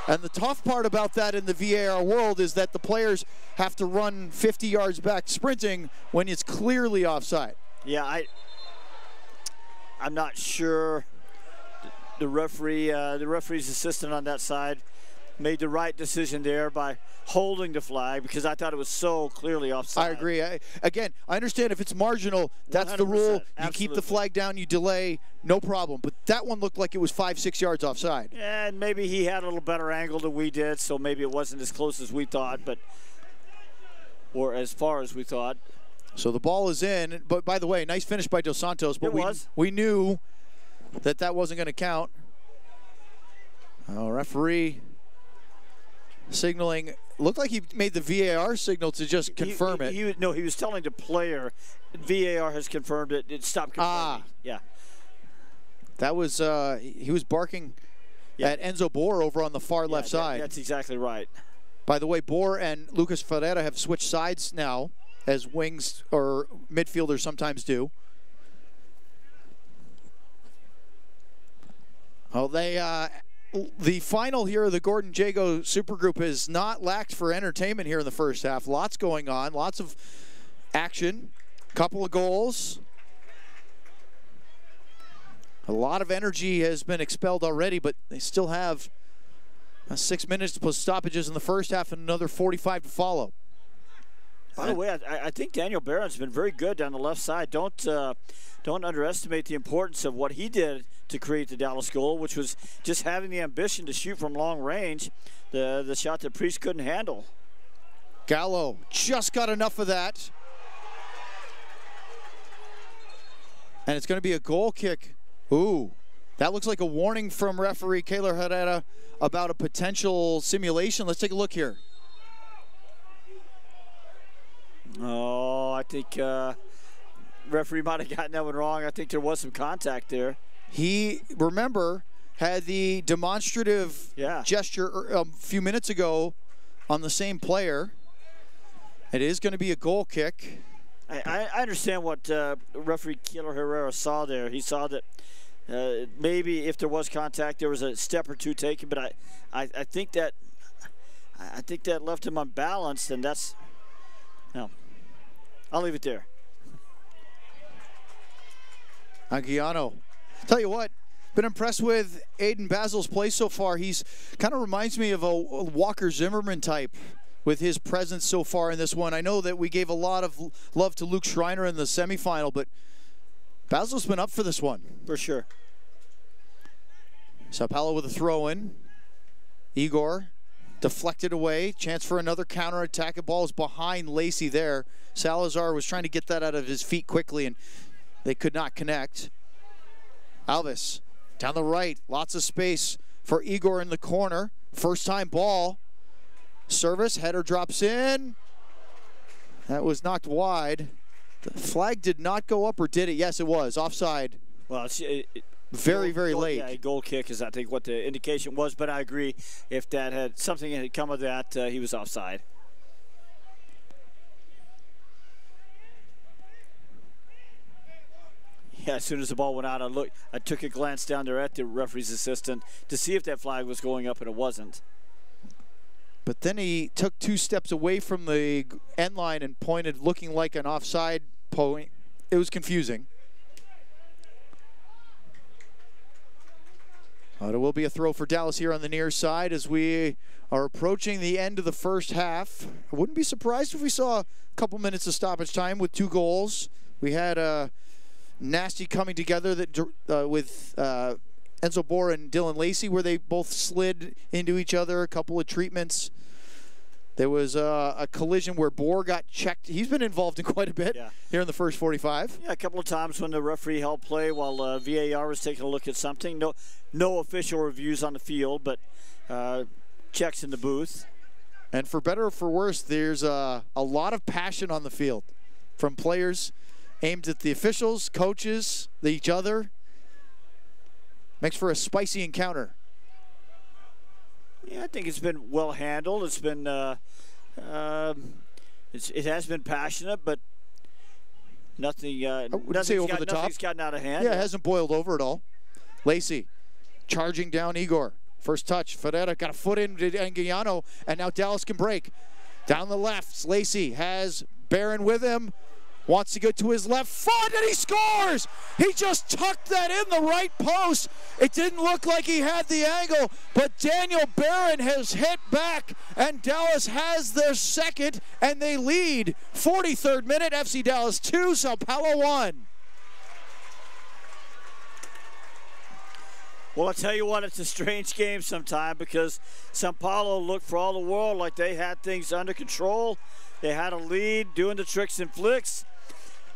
And the tough part about that in the VAR world is that the players have to run 50 yards back sprinting when it's clearly offside. Yeah, I, I'm not sure. The referee, uh, the referee's assistant on that side, made the right decision there by holding the flag because I thought it was so clearly offside. I agree. I, again, I understand if it's marginal, that's the rule. You absolutely. keep the flag down, you delay, no problem. But that one looked like it was five, six yards offside. And maybe he had a little better angle than we did, so maybe it wasn't as close as we thought, but or as far as we thought. So the ball is in. But by the way, nice finish by Dos Santos. But it we was. we knew that that wasn't going to count. Oh, referee signaling. Looked like he made the VAR signal to just confirm he, he, it. He, no, he was telling the player, VAR has confirmed it. It stopped confirming. Ah, yeah. That was uh, he was barking yeah. at Enzo Bohr over on the far yeah, left side. That's exactly right. By the way, Bohr and Lucas Ferreira have switched sides now, as wings or midfielders sometimes do. Oh, they uh, the final here of the Gordon Jago Supergroup has not lacked for entertainment here in the first half. Lots going on, lots of action, couple of goals. A lot of energy has been expelled already, but they still have uh, six minutes plus stoppages in the first half and another 45 to follow. By the way, I, I, think Daniel Barron's been very good down the left side. Don't uh, don't underestimate the importance of what he did to create the Dallas goal, which was just having the ambition to shoot from long range, the, the shot that Priest couldn't handle. Gallo just got enough of that. And it's going to be a goal kick. Ooh, that looks like a warning from referee Keylor Herrera about a potential simulation. Let's take a look here. Oh, I think uh, referee might have gotten that one wrong. I think there was some contact there. He, remember, had the demonstrative yeah. gesture er, a few minutes ago on the same player. It is going to be a goal kick. I, I understand what uh, referee Keylor Herrera saw there. He saw that uh, maybe if there was contact, there was a step or two taken, but I, I, I think that I think that left him unbalanced, and that's no. I'll leave it there. Anguiano Tell you what, been impressed with Aiden Basil's play so far. He's kind of reminds me of a Walker Zimmerman type with his presence so far in this one. I know that we gave a lot of love to Luke Schreiner in the semifinal, but Basil's been up for this one. For sure. Sao Paulo with a throw in. Igor deflected away. Chance for another counter attack. The ball is behind Lacey there. Salazar was trying to get that out of his feet quickly, and they could not connect. Alves down the right. Lots of space for Igor in the corner. First time ball. Service. Header drops in. That was knocked wide. The flag did not go up, or did it? Yes, it was. Offside. Well, it's, it, very, goal, very goal, late. Yeah, goal kick is, I think, what the indication was. But I agree. If that had something had come of that, uh, he was offside. Yeah, as soon as the ball went out, I looked. I took a glance down there at the referee's assistant to see if that flag was going up, and it wasn't. But then he took two steps away from the end line and pointed, looking like an offside point. It was confusing. But it will be a throw for Dallas here on the near side as we are approaching the end of the first half. I wouldn't be surprised if we saw a couple minutes of stoppage time with two goals. We had a nasty coming together that uh, with uh, Enzo Bohr and Dylan Lacey where they both slid into each other, a couple of treatments. There was a, a, collision where Bohr got checked. He's been involved in quite a bit yeah. here in the first 45. Yeah, a couple of times when the referee held play while uh, VAR was taking a look at something. No, no official reviews on the field, but uh, checks in the booth. And for better or for worse, there's a lot of passion on the field from players aimed at the officials, coaches, each other. Makes for a spicy encounter. Yeah, I think it's been well handled. It's been, uh, um, it's, it has been passionate, but nothing. Uh, I over got, the top. Nothing's gotten out of hand. Yeah, it hasn't boiled over at all. Lacey charging down Igor. First touch. Ferreira got a foot in to Anguiano, and now Dallas can break. Down the left, Lacey has Barron with him. Wants to go to his left foot, and he scores! He just tucked that in the right post. It didn't look like he had the angle, but Daniel Barron has hit back, and Dallas has their second, and they lead. 43rd minute, FC Dallas 2, Sao Paulo 1. Well, I tell you what, it's a strange game sometimes because Sao Paulo looked for all the world like they had things under control. They had a lead, doing the tricks and flicks.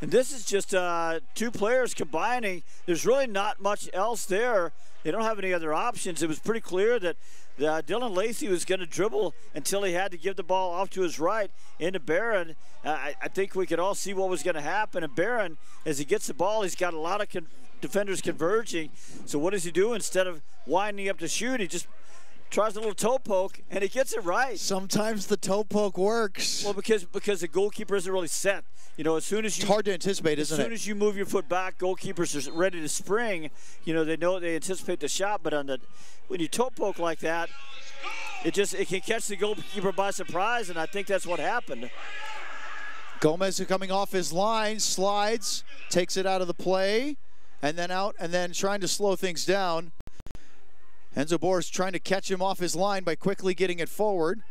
And this is just uh, two players combining. There's really not much else there. They don't have any other options. It was pretty clear that uh, Dylan Lacey was going to dribble until he had to give the ball off to his right into Barron. Uh, I, I, think we could all see what was going to happen. And Barron, as he gets the ball, he's got a lot of con defenders converging. So what does he do? Instead of winding up to shoot, he just tries a little toe poke, and he gets it right. Sometimes the toe poke works. Well, because because the goalkeeper isn't really set. You know, as soon as you it's hard to anticipate, isn't it? As soon as you move your foot back, goalkeepers are ready to spring. You know, they know they anticipate the shot, but on the when you toe poke like that, it just it can catch the goalkeeper by surprise, and I think that's what happened. Gomez coming off his line, slides, takes it out of the play, and then out, and then trying to slow things down. Enzo Boris trying to catch him off his line by quickly getting it forward.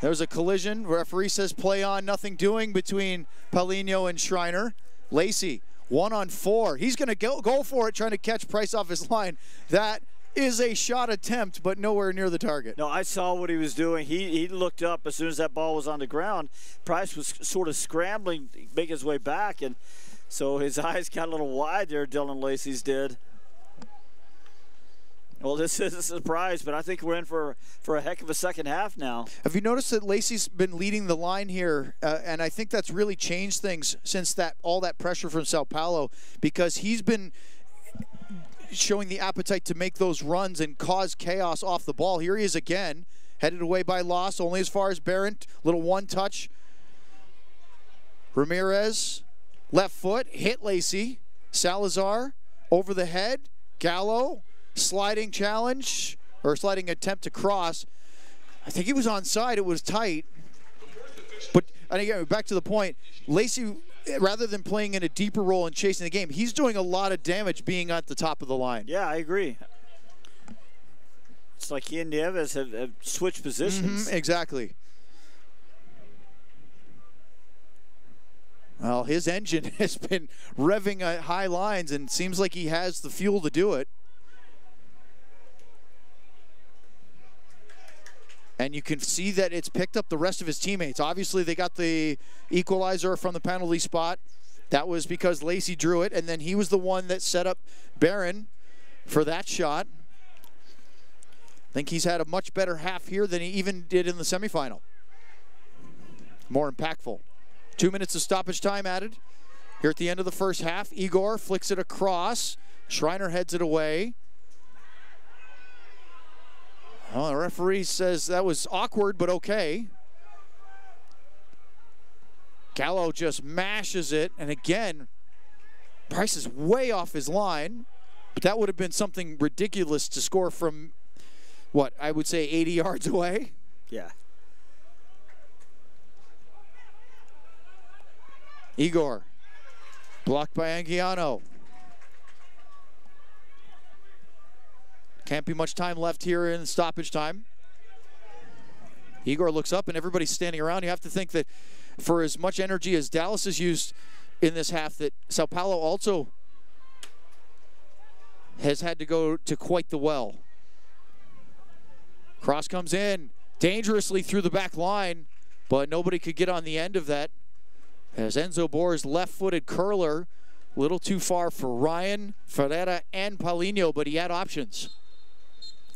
There's a collision. Referee says play on, nothing doing between Paulinho and Schreiner. Lacey, one on four. He's going to go, go for it, trying to catch Price off his line. That is a shot attempt, but nowhere near the target. No, I saw what he was doing. He, he looked up as soon as that ball was on the ground. Price was sort of scrambling, make his way back, and so his eyes got a little wide there, Dylan Lacey's did. Well, this is a surprise, but I think we're in for for a heck of a second half now. Have you noticed that Lacey's been leading the line here, uh, and I think that's really changed things since that all that pressure from Sao Paulo because he's been showing the appetite to make those runs and cause chaos off the ball. Here he is again, headed away by Loss, only as far as Barron. Little one touch. Ramirez, left foot, hit Lacey. Salazar over the head. Gallo sliding challenge or sliding attempt to cross. I think he was onside. It was tight. But and again, back to the point, Lacey, rather than playing in a deeper role and chasing the game, he's doing a lot of damage being at the top of the line. Yeah, I agree. It's like he and Nieves have, have switched positions. Mm -hmm, exactly. Well, his engine has been revving at high lines and seems like he has the fuel to do it. And you can see that it's picked up the rest of his teammates. Obviously, they got the equalizer from the penalty spot. That was because Lacey drew it, and then he was the one that set up Barron for that shot. I think he's had a much better half here than he even did in the semifinal. More impactful. Two minutes of stoppage time added. Here at the end of the first half, Igor flicks it across. Schreiner heads it away. Well, the referee says that was awkward, but okay. Gallo just mashes it, and again, Price is way off his line, but that would have been something ridiculous to score from, what, I would say 80 yards away. Yeah. Igor, blocked by Anguiano. Can't be much time left here in stoppage time. Igor looks up and everybody's standing around. You have to think that for as much energy as Dallas has used in this half, that Sao Paulo also has had to go to quite the well. Cross comes in dangerously through the back line, but nobody could get on the end of that. As Enzo Bohr's left-footed curler, a little too far for Ryan, Ferreira, and Paulinho, but he had options.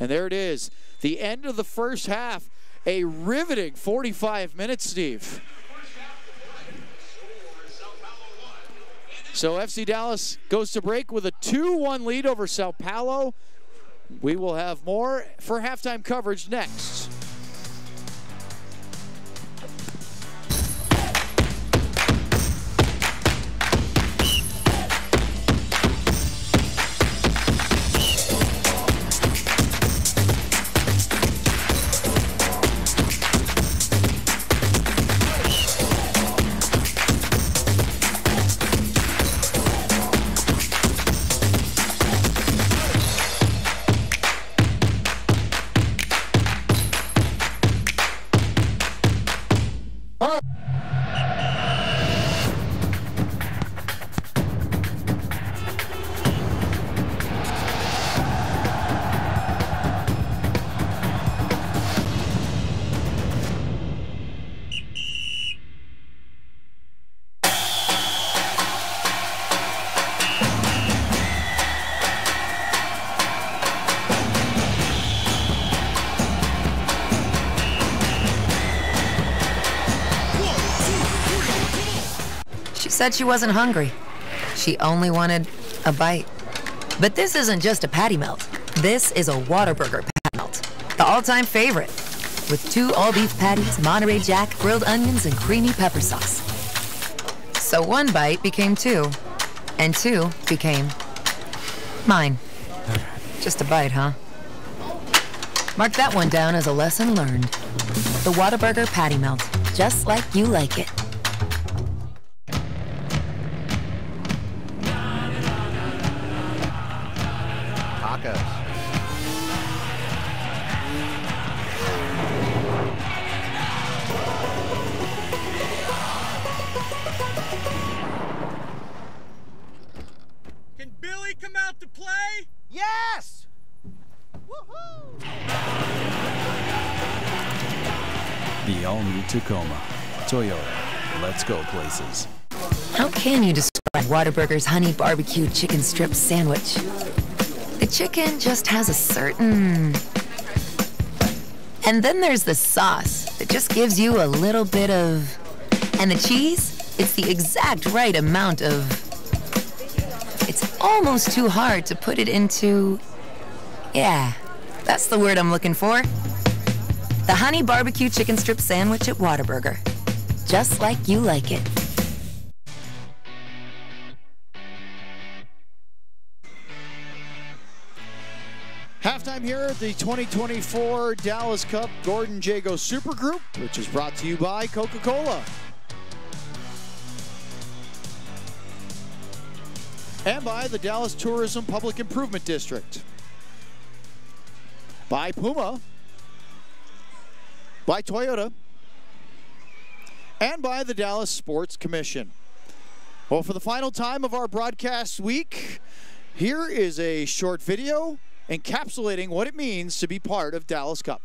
And there it is, the end of the first half. A riveting 45 minutes, Steve. So FC Dallas goes to break with a 2-1 lead over Sao Paulo. We will have more for halftime coverage next. Said she wasn't hungry. She only wanted a bite. But this isn't just a patty melt. This is a Whataburger patty melt, the all-time favorite, with two all-beef patties, Monterey Jack, grilled onions, and creamy pepper sauce. So one bite became two, and two became mine. Just a bite, huh? Mark that one down as a lesson learned. The Whataburger patty melt, just like you like it. Whataburger's honey barbecue chicken strip sandwich? The chicken just has a certain... And then there's the sauce that just gives you a little bit of... And the cheese? It's the exact right amount of... It's almost too hard to put it into... Yeah, that's the word I'm looking for. The honey barbecue chicken strip sandwich at Whataburger. Just like you like it. Here at the 2024 Dallas Cup Gordon Jago Super Group, which is brought to you by Coca-Cola. And by the Dallas Tourism Public Improvement District. By Puma, by Toyota, and by the Dallas Sports Commission. Well, for the final time of our broadcast week, here is a short video encapsulating what it means to be part of Dallas Cup.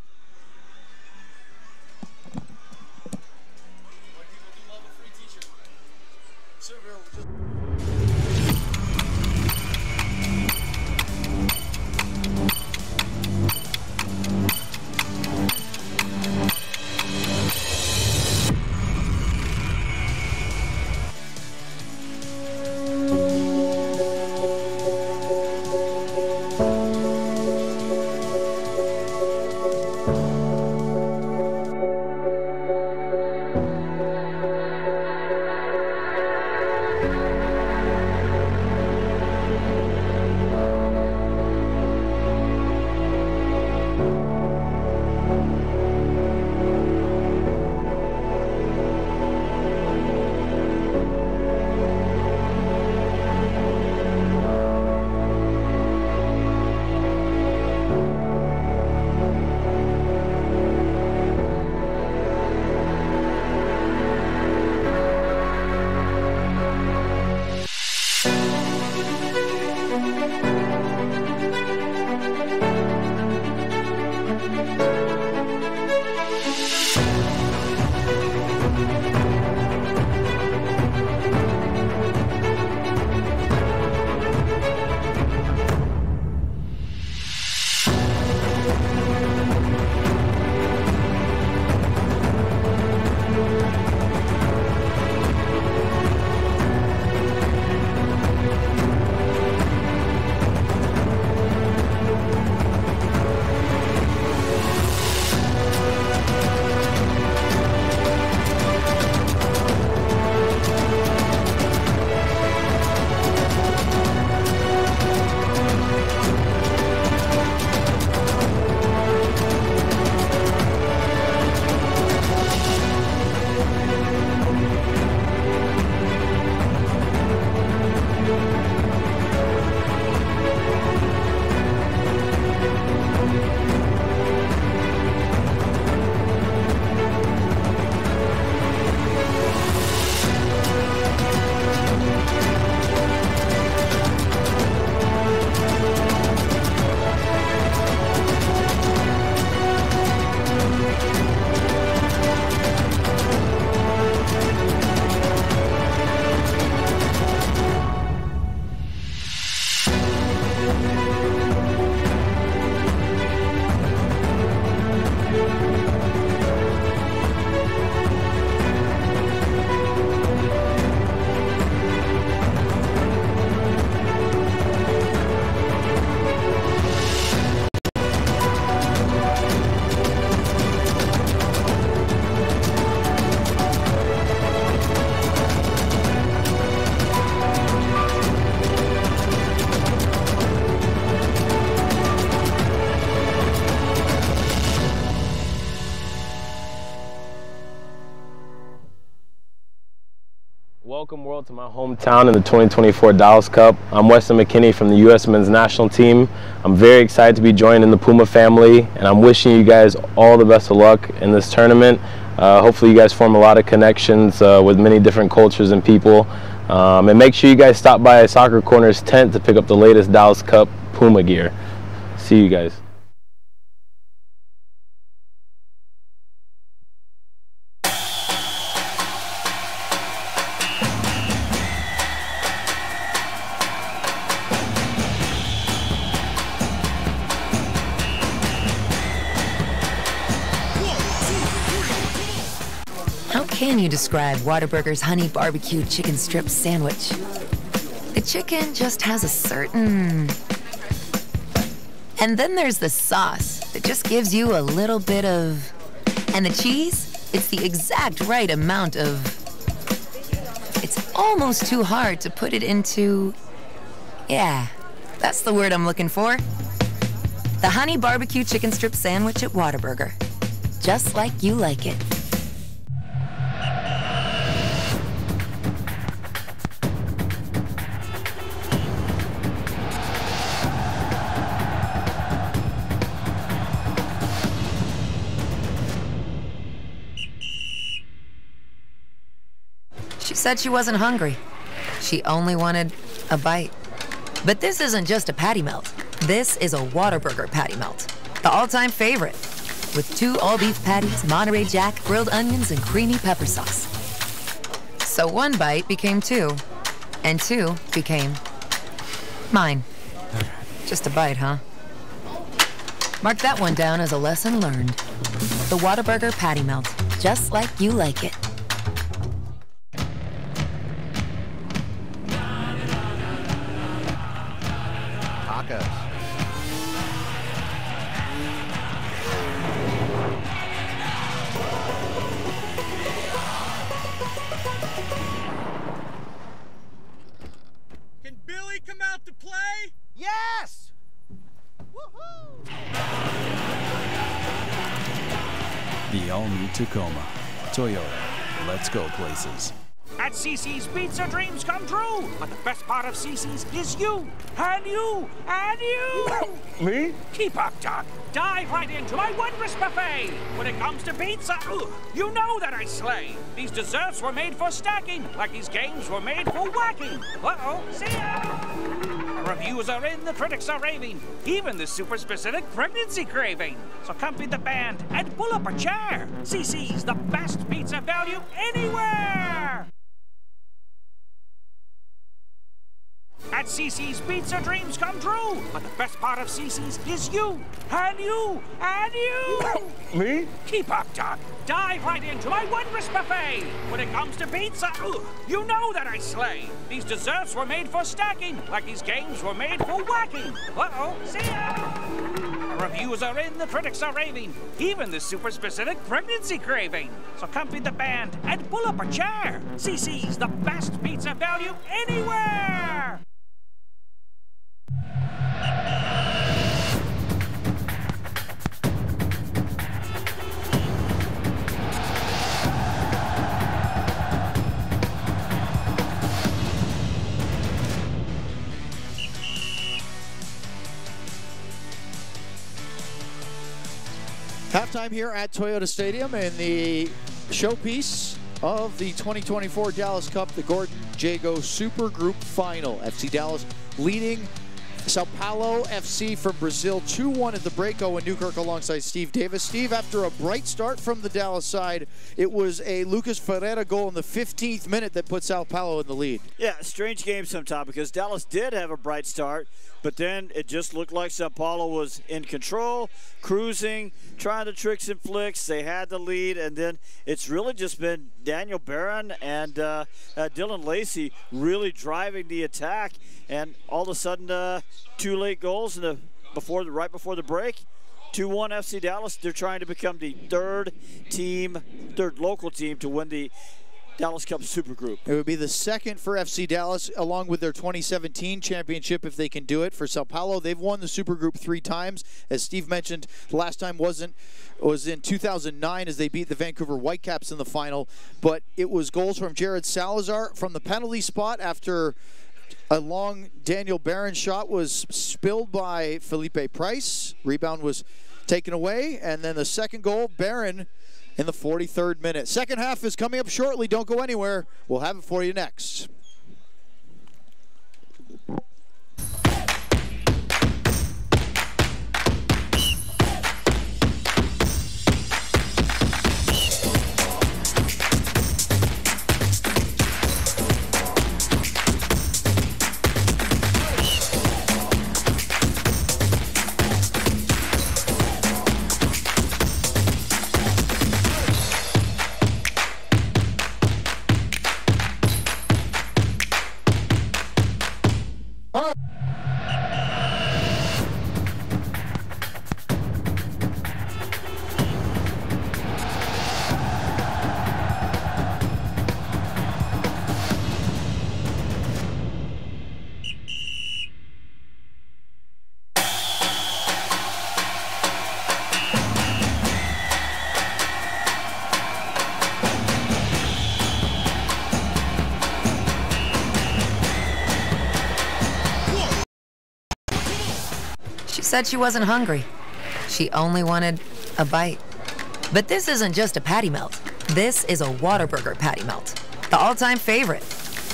World, to my hometown in the 2024 Dallas Cup. I'm Weston McKennie from the U.S. men's national team. I'm very excited to be joining the Puma family, and I'm wishing you guys all the best of luck in this tournament. Uh, hopefully, you guys form a lot of connections uh, with many different cultures and people. Um, and make sure you guys stop by Soccer Corner's tent to pick up the latest Dallas Cup Puma gear. See you guys. Describe Whataburger's honey barbecue chicken strip sandwich? The chicken just has a certain. And then there's the sauce that just gives you a little bit of. And the cheese? It's the exact right amount of. It's almost too hard to put it into. Yeah, that's the word I'm looking for. The honey barbecue chicken strip sandwich at Whataburger. Just like you like it. Said she wasn't hungry. She only wanted a bite. But this isn't just a patty melt. This is a Whataburger patty melt. The all-time favorite. With two all-beef patties, Monterey Jack, grilled onions, and creamy pepper sauce. So one bite became two. And two became mine. Just a bite, huh? Mark that one down as a lesson learned. The Whataburger patty melt. Just like you like it. Toyota. Let's go places. At Cicis Pizza Dreams come true. But the best part of Cicis is you, and you, and you. Me? Keep up, Doc. Dive right into my wondrous buffet. When it comes to pizza, you know that I slay. These desserts were made for stacking, like these games were made for whacking. Uh-oh, see ya. Reviews are in, the critics are raving, even the super specific pregnancy craving. So come feed the band and pull up a chair. Cicis the best pizza value anywhere. At Cicis Pizza Dreams come true. But the best part of Cicis is you, and you, and you. Me? Keep up, Doc. Dive right into my wondrous buffet. When it comes to pizza, ugh, you know that I slay. These desserts were made for stacking, like these games were made for whacking. Uh-oh, see ya. The reviews are in, the critics are raving, even the super specific pregnancy craving. So come feed the band and pull up a chair. Cicis the best pizza value anywhere. Halftime here at Toyota Stadium in the showpiece of the 2024 Dallas Cup, the Gordon Jago Super Group Final. FC Dallas leading Sao Paulo FC from Brazil 2-1 at the break. Owen Newkirk alongside Steve Davis. Steve, after a bright start from the Dallas side, it was a Lucas Ferreira goal in the 15th minute that put Sao Paulo in the lead. Yeah, strange game sometime because Dallas did have a bright start, but then it just looked like Sao Paulo was in control, cruising, trying the tricks and flicks. They had the lead, and then it's really just been Daniel Barron and uh, uh, Dylan Lacey really driving the attack, and all of a sudden, uh, two late goals in the before the right before the break. 2-1 FC Dallas. They're trying to become the third team, third local team to win the Dallas Cup Super Group. It would be the second for FC Dallas, along with their 2017 championship, if they can do it. For Sao Paulo, they've won the Super Group three times. As Steve mentioned, the last time wasn't was in 2009 as they beat the Vancouver Whitecaps in the final. But it was goals from Jared Salazar from the penalty spot after a long Daniel Barron shot was spilled by Felipe Price. Rebound was taken away, and then the second goal, Barron in the 43rd minute. Second half is coming up shortly. Don't go anywhere. We'll have it for you next. Said she wasn't hungry. She only wanted a bite. But this isn't just a patty melt. This is a Whataburger patty melt. The all-time favorite.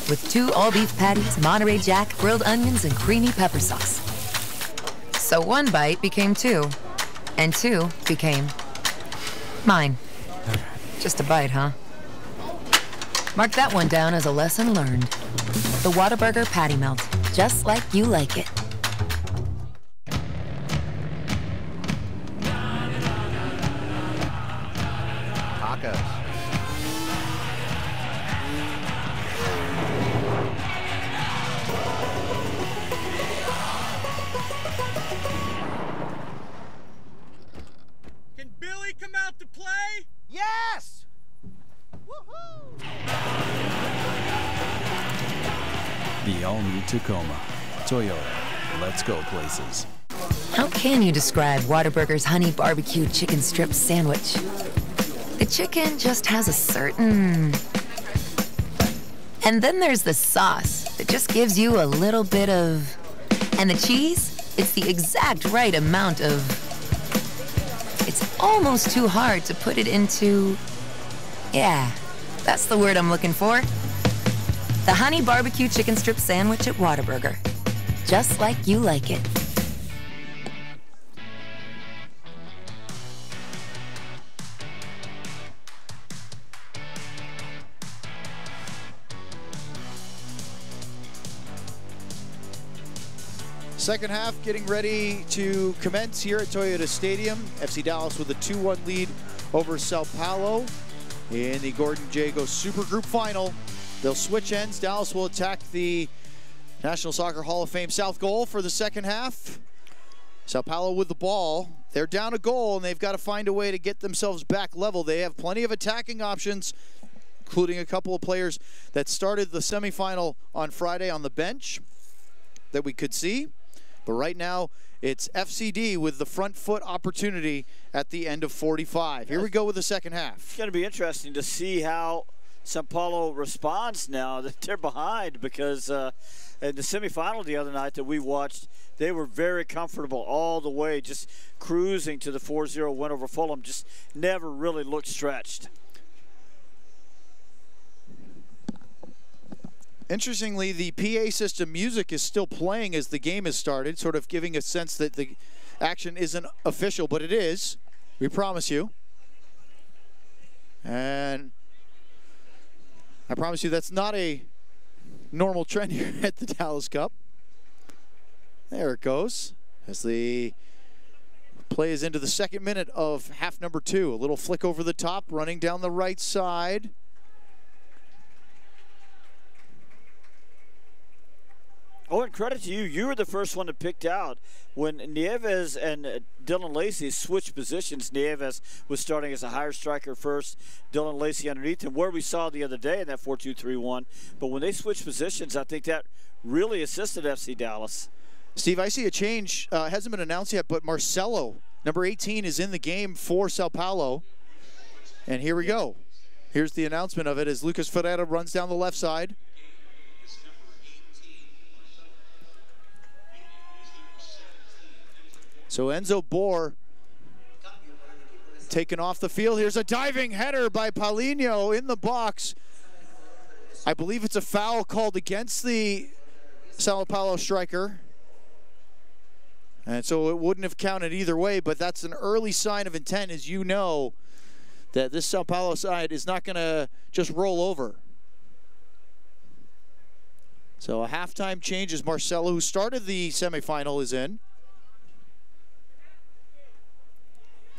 With two all-beef patties, Monterey Jack, grilled onions, and creamy pepper sauce. So one bite became two. And two became mine. Just a bite, huh? Mark that one down as a lesson learned. The Whataburger patty melt. Just like you like it. Tacoma. Toyota. Let's go places. How can you describe Whataburger's honey barbecue chicken strip sandwich? The chicken just has a certain. And then there's the sauce that just gives you a little bit of. And the cheese? It's the exact right amount of. It's almost too hard to put it into. Yeah, that's the word I'm looking for. The honey barbecue chicken strip sandwich at Whataburger. Just like you like it. Second half getting ready to commence here at Toyota Stadium. FC Dallas with a 2-1 lead over Sao Paulo in the Gordon Jago Super Group Final. They'll switch ends. Dallas will attack the National Soccer Hall of Fame South goal for the second half. Sao Paulo with the ball. They're down a goal and they've got to find a way to get themselves back level. They have plenty of attacking options, including a couple of players that started the semifinal on Friday on the bench that we could see. But right now, it's FCD with the front foot opportunity at the end of 45. Here we go with the second half. It's going to be interesting to see how Sao Paulo responds now that they're behind because uh, in the semifinal the other night that we watched, they were very comfortable all the way, just cruising to the 4-0 win over Fulham. Just never really looked stretched. Interestingly, the PA system music is still playing as the game has started, sort of giving a sense that the action isn't official, but it is. We promise you. And I promise you that's not a normal trend here at the Dallas Cup. There it goes. As the play is into the second minute of half number two. A little flick over the top, running down the right side. Oh, Owen, credit to you. You were the first one to picked out when Nieves and uh, Dylan Lacey switched positions. Nieves was starting as a higher striker first, Dylan Lacey underneath him, where we saw the other day in that 4-2-3-1. But when they switched positions, I think that really assisted FC Dallas. Steve, I see a change. Uh, hasn't been announced yet, but Marcelo, number 18, is in the game for Sao Paulo. And here we go. Here's the announcement of it as Lucas Ferreira runs down the left side. So Enzo Bohr taken off the field. Here's a diving header by Paulinho in the box. I believe it's a foul called against the Sao Paulo striker. And so it wouldn't have counted either way, but that's an early sign of intent, as you know, that this Sao Paulo side is not going to just roll over. So a halftime change as Marcelo, who started the semifinal, is in.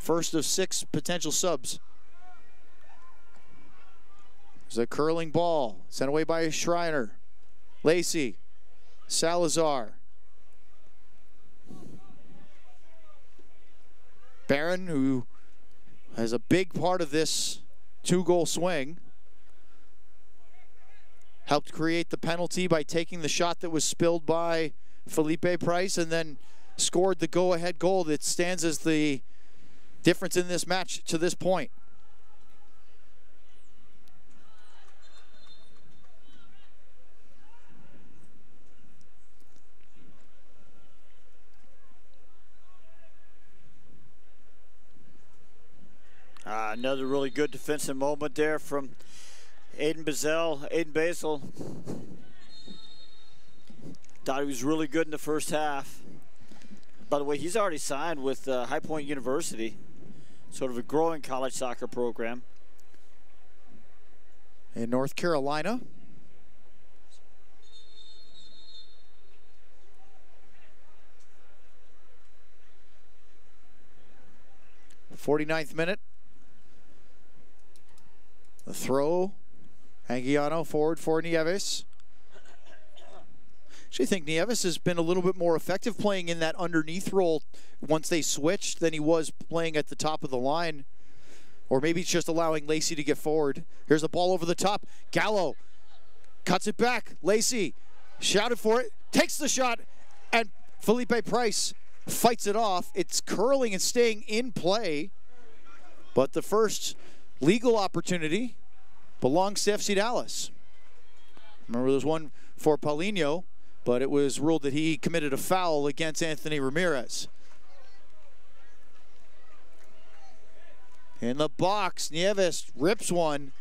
First of six potential subs. There's a curling ball sent away by Schreiner. Lacey. Salazar. Barron, who has a big part of this two-goal swing, helped create the penalty by taking the shot that was spilled by Felipe Price and then scored the go-ahead goal that stands as the difference in this match to this point. Uh, another really good defensive moment there from Aiden Bazell, Aiden Basil. Thought he was really good in the first half. By the way, he's already signed with uh, High Point University, sort of a growing college soccer program. In North Carolina. Forty-ninth minute. The throw. Anguiano forward for Nieves. Actually, think Nieves has been a little bit more effective playing in that underneath role once they switched than he was playing at the top of the line. Or maybe it's just allowing Lacey to get forward. Here's the ball over the top. Gallo cuts it back. Lacey shouted for it, takes the shot, and Felipe Price fights it off. It's curling and staying in play. But the first legal opportunity belongs to FC Dallas. Remember, there's one for Paulinho, but it was ruled that he committed a foul against Anthony Ramirez. In the box, Nieves rips one,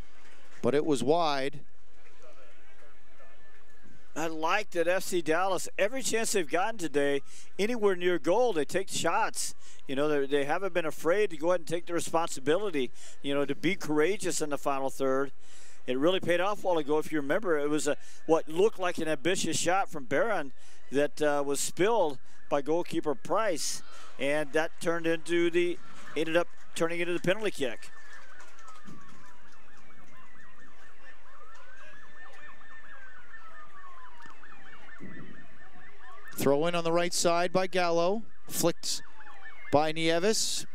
but it was wide. I like that FC Dallas, every chance they've gotten today, anywhere near goal, they take shots. You know, they haven't been afraid to go ahead and take the responsibility, you know, to be courageous in the final third. It really paid off a while ago. If you remember, it was a, what looked like an ambitious shot from Barron that uh, was spilled by goalkeeper Price, and that turned into the, ended up turning into the penalty kick. Throw in on the right side by Gallo. Flicked by Nieves.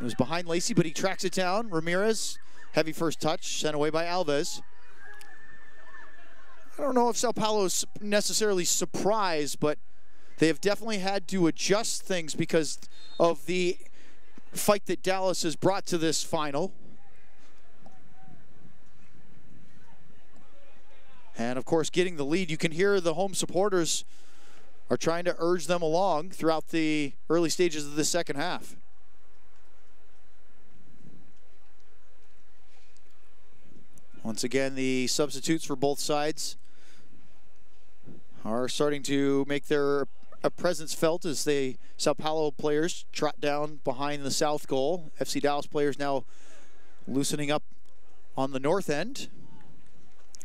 It was behind Lacey, but he tracks it down. Ramirez, heavy first touch, sent away by Alves. I don't know if Sao Paulo is necessarily surprised, but they have definitely had to adjust things because of the fight that Dallas has brought to this final. And of course, getting the lead, you can hear the home supporters are trying to urge them along throughout the early stages of the second half. Once again, the substitutes for both sides are starting to make their a presence felt as the Sao Paulo players trot down behind the south goal. FC Dallas players now loosening up on the north end,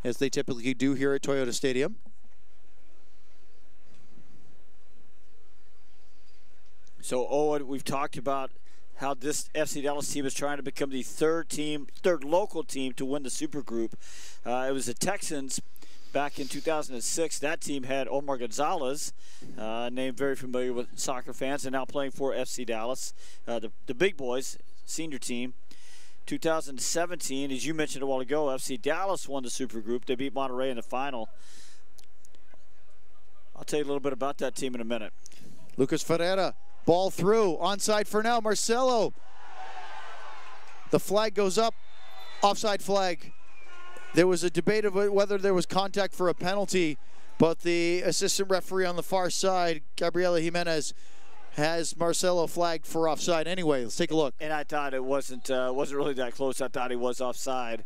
as they typically do here at Toyota Stadium. So, Owen, we've talked about how this FC Dallas team is trying to become the third team, third local team to win the Super Group. Uh, it was the Texans back in 2006, that team had Omar Gonzalez, uh, name very familiar with soccer fans, and now playing for FC Dallas, uh, the, the big boys, senior team. 2017, as you mentioned a while ago, FC Dallas won the Super Group. They beat Monterrey in the final. I'll tell you a little bit about that team in a minute. Lucas Ferreira, ball through, onside for now. Marcelo. The flag goes up, offside flag. There was a debate of whether there was contact for a penalty, but the assistant referee on the far side, Gabriela Jimenez, has Marcelo flagged for offside anyway. Let's take a look. And I thought it wasn't uh, wasn't really that close. I thought he was offside.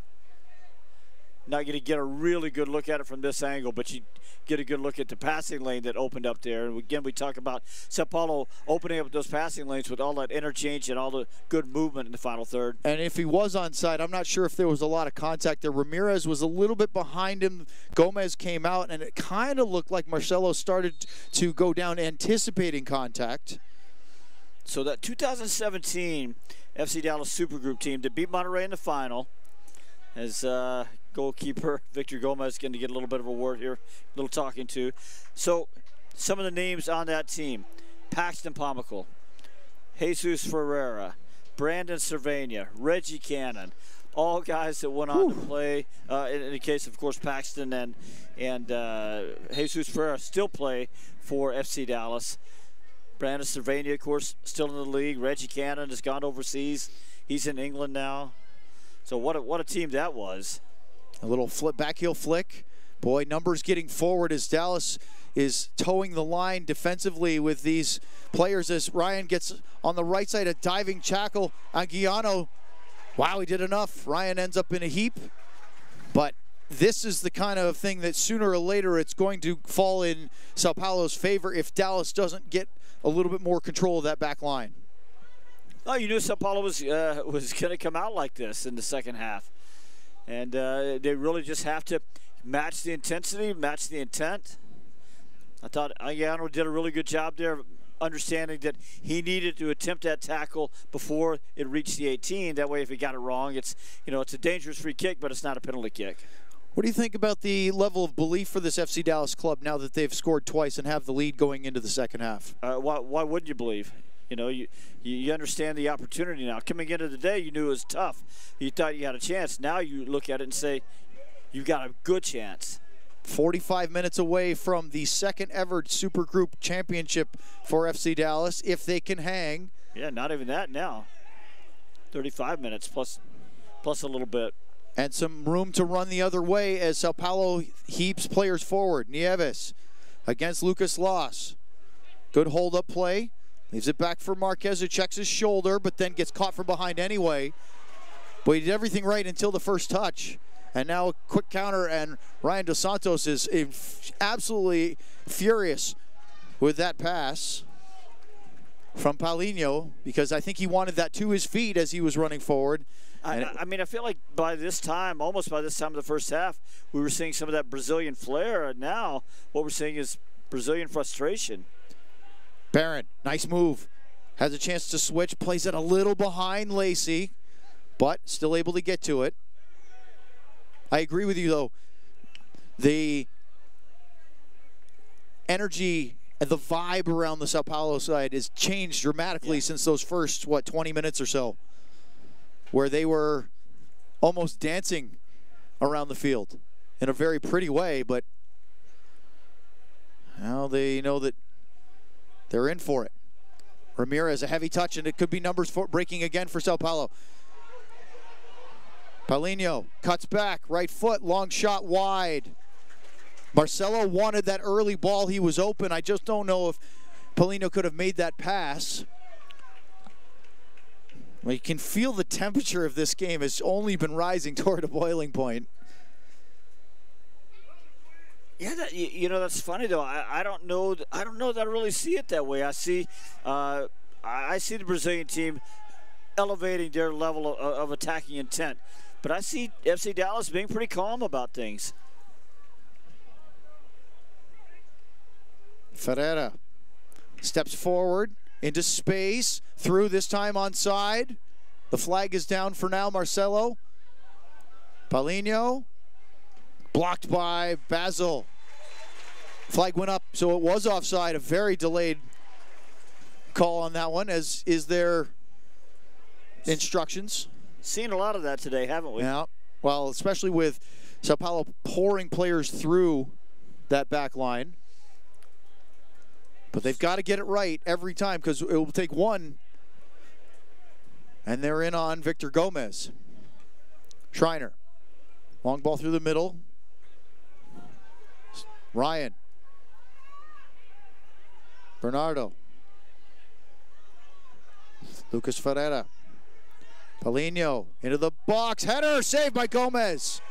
Not going to get a really good look at it from this angle, but you get a good look at the passing lane that opened up there. And again, we talk about Sao Paulo opening up those passing lanes with all that interchange and all the good movement in the final third. And if he was onside, I'm not sure if there was a lot of contact there. Ramirez was a little bit behind him. Gomez came out, and it kind of looked like Marcelo started to go down anticipating contact. So that 2017 FC Dallas Supergroup team to beat Monterrey in the final as uh, goalkeeper Victor Gomez going to get a little bit of a word here, a little talking to. So some of the names on that team, Paxton Pomykal, Jesus Ferreira, Brandon Servania, Reggie Cannon, all guys that went on Whew. to play. Uh, in, in, the case, of course, Paxton and and uh, Jesus Ferreira still play for FC Dallas. Brandon Servania, of course, still in the league. Reggie Cannon has gone overseas. He's in England now. So what a, what a team that was. A little flip, back heel flick. Boy, numbers getting forward as Dallas is toeing the line defensively with these players as Ryan gets on the right side a diving tackle Anguiano. Wow, he did enough. Ryan ends up in a heap. But this is the kind of thing that sooner or later it's going to fall in Sao Paulo's favor if Dallas doesn't get a little bit more control of that back line. Oh, you knew Sao Paulo was uh, was going to come out like this in the second half, and uh, they really just have to match the intensity, match the intent. I thought Anguiano did a really good job there, understanding that he needed to attempt that tackle before it reached the 18. That way, if he got it wrong, it's you know it's a dangerous free kick, but it's not a penalty kick. What do you think about the level of belief for this FC Dallas club now that they've scored twice and have the lead going into the second half? Uh, why, why wouldn't you believe? You know, you, you understand the opportunity now. Coming into the day, you knew it was tough. You thought you had a chance. Now you look at it and say, you've got a good chance. 45 minutes away from the second ever Super Group Championship for FC Dallas, if they can hang. Yeah, not even that now. 35 minutes plus, plus a little bit. And some room to run the other way as Sao Paulo heaps players forward. Nieves against Lucas Loss. Good hold up play. Leaves it back for Marquez, who checks his shoulder, but then gets caught from behind anyway. But he did everything right until the first touch. And now a quick counter, and Ryan Dos Santos is absolutely furious with that pass from Paulinho because I think he wanted that to his feet as he was running forward. I, I, mean, I feel like by this time, almost by this time of the first half, we were seeing some of that Brazilian flair. And now what we're seeing is Brazilian frustration. Barron, nice move. Has a chance to switch, plays it a little behind Lacey, but still able to get to it. I agree with you, though. The energy and the vibe around the Sao Paulo side has changed dramatically yeah. since those first, what, 20 minutes or so, where they were almost dancing around the field in a very pretty way, but now they know that they're in for it. Ramirez, a heavy touch, and it could be numbers for breaking again for Sao Paulo. Paulinho cuts back, right foot, long shot wide. Marcelo wanted that early ball. He was open. I just don't know if Paulinho could have made that pass. Well, you can feel the temperature of this game has only been rising toward a boiling point. Yeah, that, you know that's funny though. I, I don't know. I don't know that I really see it that way. I see, uh, I see the Brazilian team elevating their level of, of attacking intent, but I see FC Dallas being pretty calm about things. Ferreira steps forward into space, through this time on side. The flag is down for now, Marcelo. Paulinho Blocked by Basil. Flag went up, so it was offside. A very delayed call on that one, as is their instructions. Seen a lot of that today, haven't we? Yeah. Well, especially with Sao Paulo pouring players through that back line. But they've got to get it right every time because it will take one. And they're in on Victor Gomez. Schreiner. Long ball through the middle. Ryan. Bernardo. Lucas Ferreira. Paulinho into the box. Header saved by Gomez.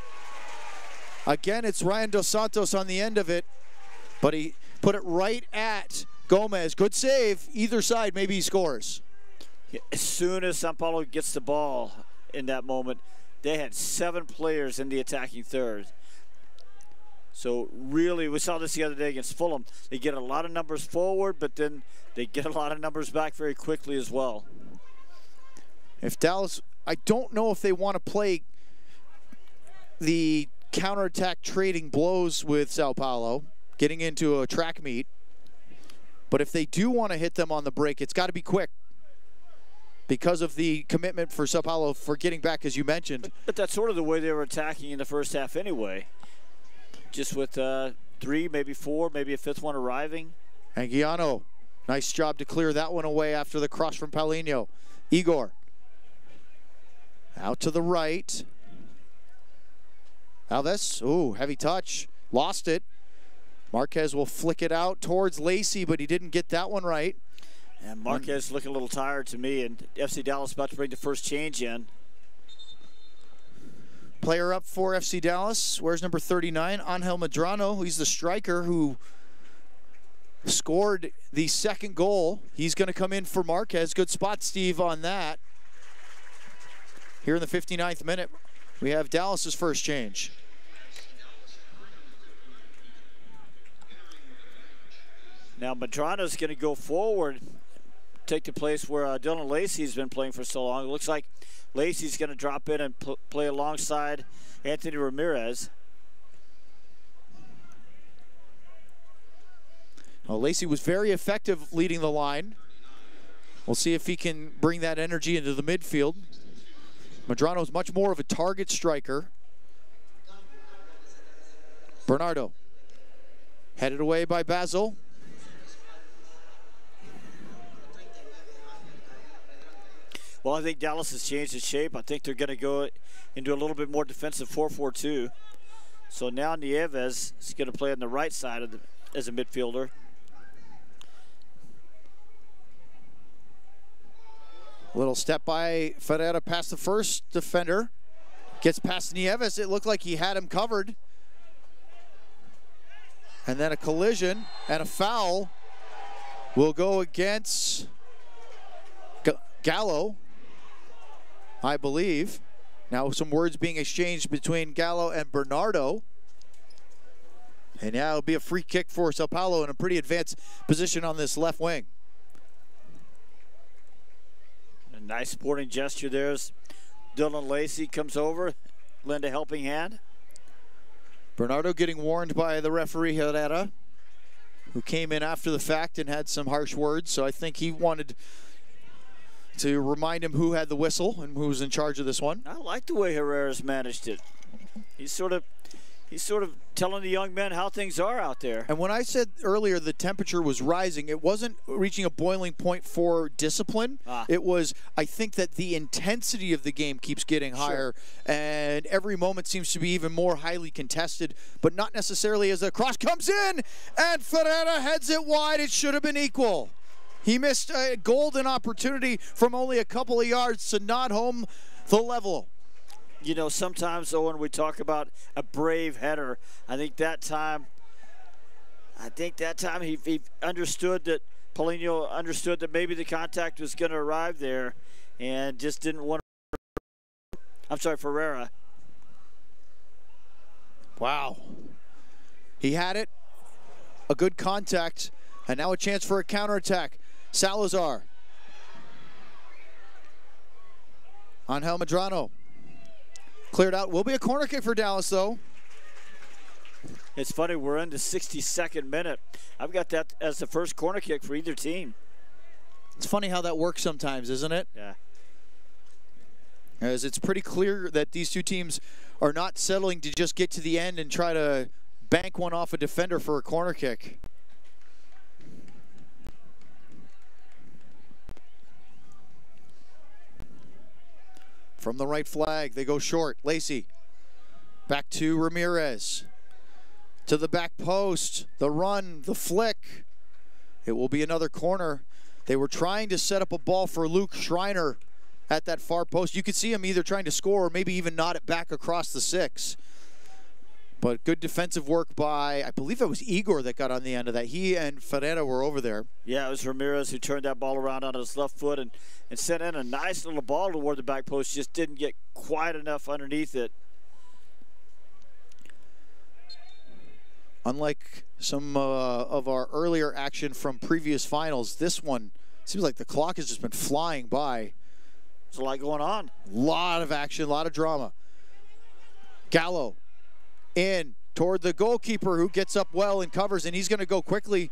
Again, it's Ryan Dos Santos on the end of it, but he put it right at Gomez. Good save. Either side, maybe he scores. As soon as Sao Paulo gets the ball in that moment, they had seven players in the attacking third. So really, we saw this the other day against Fulham. They get a lot of numbers forward, but then they get a lot of numbers back very quickly as well. If Dallas, I don't know if they want to play the counterattack trading blows with Sao Paulo, getting into a track meet. But if they do want to hit them on the break, it's got to be quick because of the commitment for Sao Paulo for getting back, as you mentioned. But, but that's sort of the way they were attacking in the first half anyway. Just with uh, three, maybe four, maybe a fifth one arriving. Anguiano, nice job to clear that one away after the cross from Paulinho. Igor, out to the right. Alves, ooh, heavy touch. Lost it. Marquez will flick it out towards Lacey, but he didn't get that one right. And Marquez looking a little tired to me, and FC Dallas about to bring the first change in. Player up for FC Dallas. Where's number 39? Angel Medrano. He's the striker who scored the second goal. He's going to come in for Marquez. Good spot, Steve, on that. Here in the 59th minute, we have Dallas's first change. Now Medrano's going to go forward, take the place where uh, Dylan Lacey's been playing for so long. It looks like Lacey's going to drop in and pl play alongside Anthony Ramirez. Well, Lacey was very effective leading the line. We'll see if he can bring that energy into the midfield. Medrano is much more of a target striker. Bernardo. Headed away by Basil. Well, I think Dallas has changed its shape. I think they're going to go into a little bit more defensive 4-4-2. So now Nieves is going to play on the right side of the, as a midfielder. Little step by Ferreira past the first defender. Gets past Nieves. It looked like he had him covered. And then a collision and a foul will go against Gallo, I believe. Now some words being exchanged between Gallo and Bernardo. And now it'll be a free kick for Sao Paulo in a pretty advanced position on this left wing. A nice sporting gesture there as Dylan Lacey comes over, lend a helping hand. Bernardo getting warned by the referee Herrera, who came in after the fact and had some harsh words. So I think he wanted to remind him who had the whistle and who was in charge of this one. I like the way Herrera's managed it. He's sort of he's sort of telling the young men how things are out there. And when I said earlier the temperature was rising, it wasn't reaching a boiling point for discipline. Ah. It was, I think that the intensity of the game keeps getting higher, and every moment seems to be even more highly contested, but not necessarily as the cross comes in, and Ferreira heads it wide. It should have been equal. He missed a golden opportunity from only a couple of yards to nod home the level you know, sometimes, Owen, we talk about a brave header. I think that time, I think that time he, he understood that Paulinho understood that maybe the contact was going to arrive there and just didn't want to. I'm sorry, Ferreira. Wow. He had it, a good contact, and now a chance for a counterattack. Salazar. Angel Medrano Cleared out. Will be a corner kick for Dallas, though. It's funny, we're in the 62nd minute. I've got that as the first corner kick for either team. It's funny how that works sometimes, isn't it? Yeah. As it's pretty clear that these two teams are not settling to just get to the end and try to bank one off a defender for a corner kick. From the right flag, they go short. Lacey back to Ramirez. To the back post. The run, the flick. It will be another corner. They were trying to set up a ball for Luke Schreiner at that far post. You could see him either trying to score or maybe even nod it back across the six. But good defensive work by, I believe it was Igor that got on the end of that. He and Ferreira were over there. Yeah, it was Ramirez who turned that ball around on his left foot and, and sent in a nice little ball toward the back post. Just didn't get quite enough underneath it. Unlike some uh, of our earlier action from previous finals, this one seems like the clock has just been flying by. There's a lot going on. A lot of action, a lot of drama. Gallo in toward the goalkeeper who gets up well and covers, and he's going to go quickly.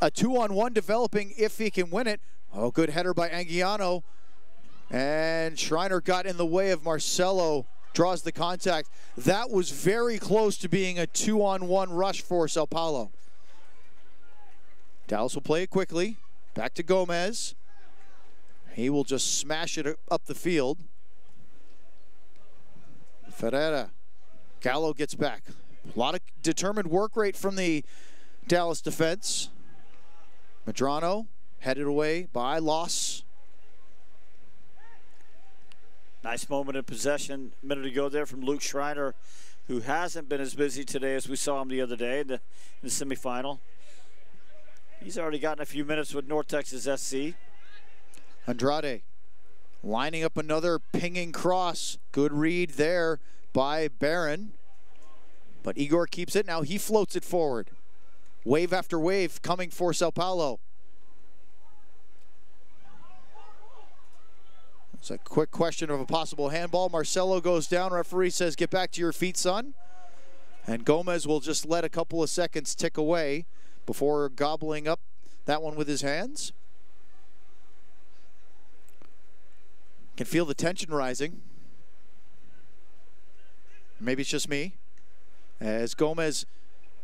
A two on one developing if he can win it. Oh, good header by Anguiano. And Schreiner got in the way of Marcelo, draws the contact. That was very close to being a two on one rush for Sao Paulo. Dallas will play it quickly. Back to Gomez. He will just smash it up the field. Ferreira Gallo gets back. A lot of determined work rate from the Dallas defense. Medrano headed away by Loss. Nice moment of possession a minute ago there from Luke Schreiner, who hasn't been as busy today as we saw him the other day in the, in the semifinal. He's already gotten a few minutes with North Texas SC. Andrade lining up another pinging cross. Good read there by Barron. But Igor keeps it. Now he floats it forward. Wave after wave coming for Sao Paulo. It's a quick question of a possible handball. Marcelo goes down. Referee says, get back to your feet, son. And Gomez will just let a couple of seconds tick away before gobbling up that one with his hands. Can feel the tension rising. Maybe it's just me. As Gomez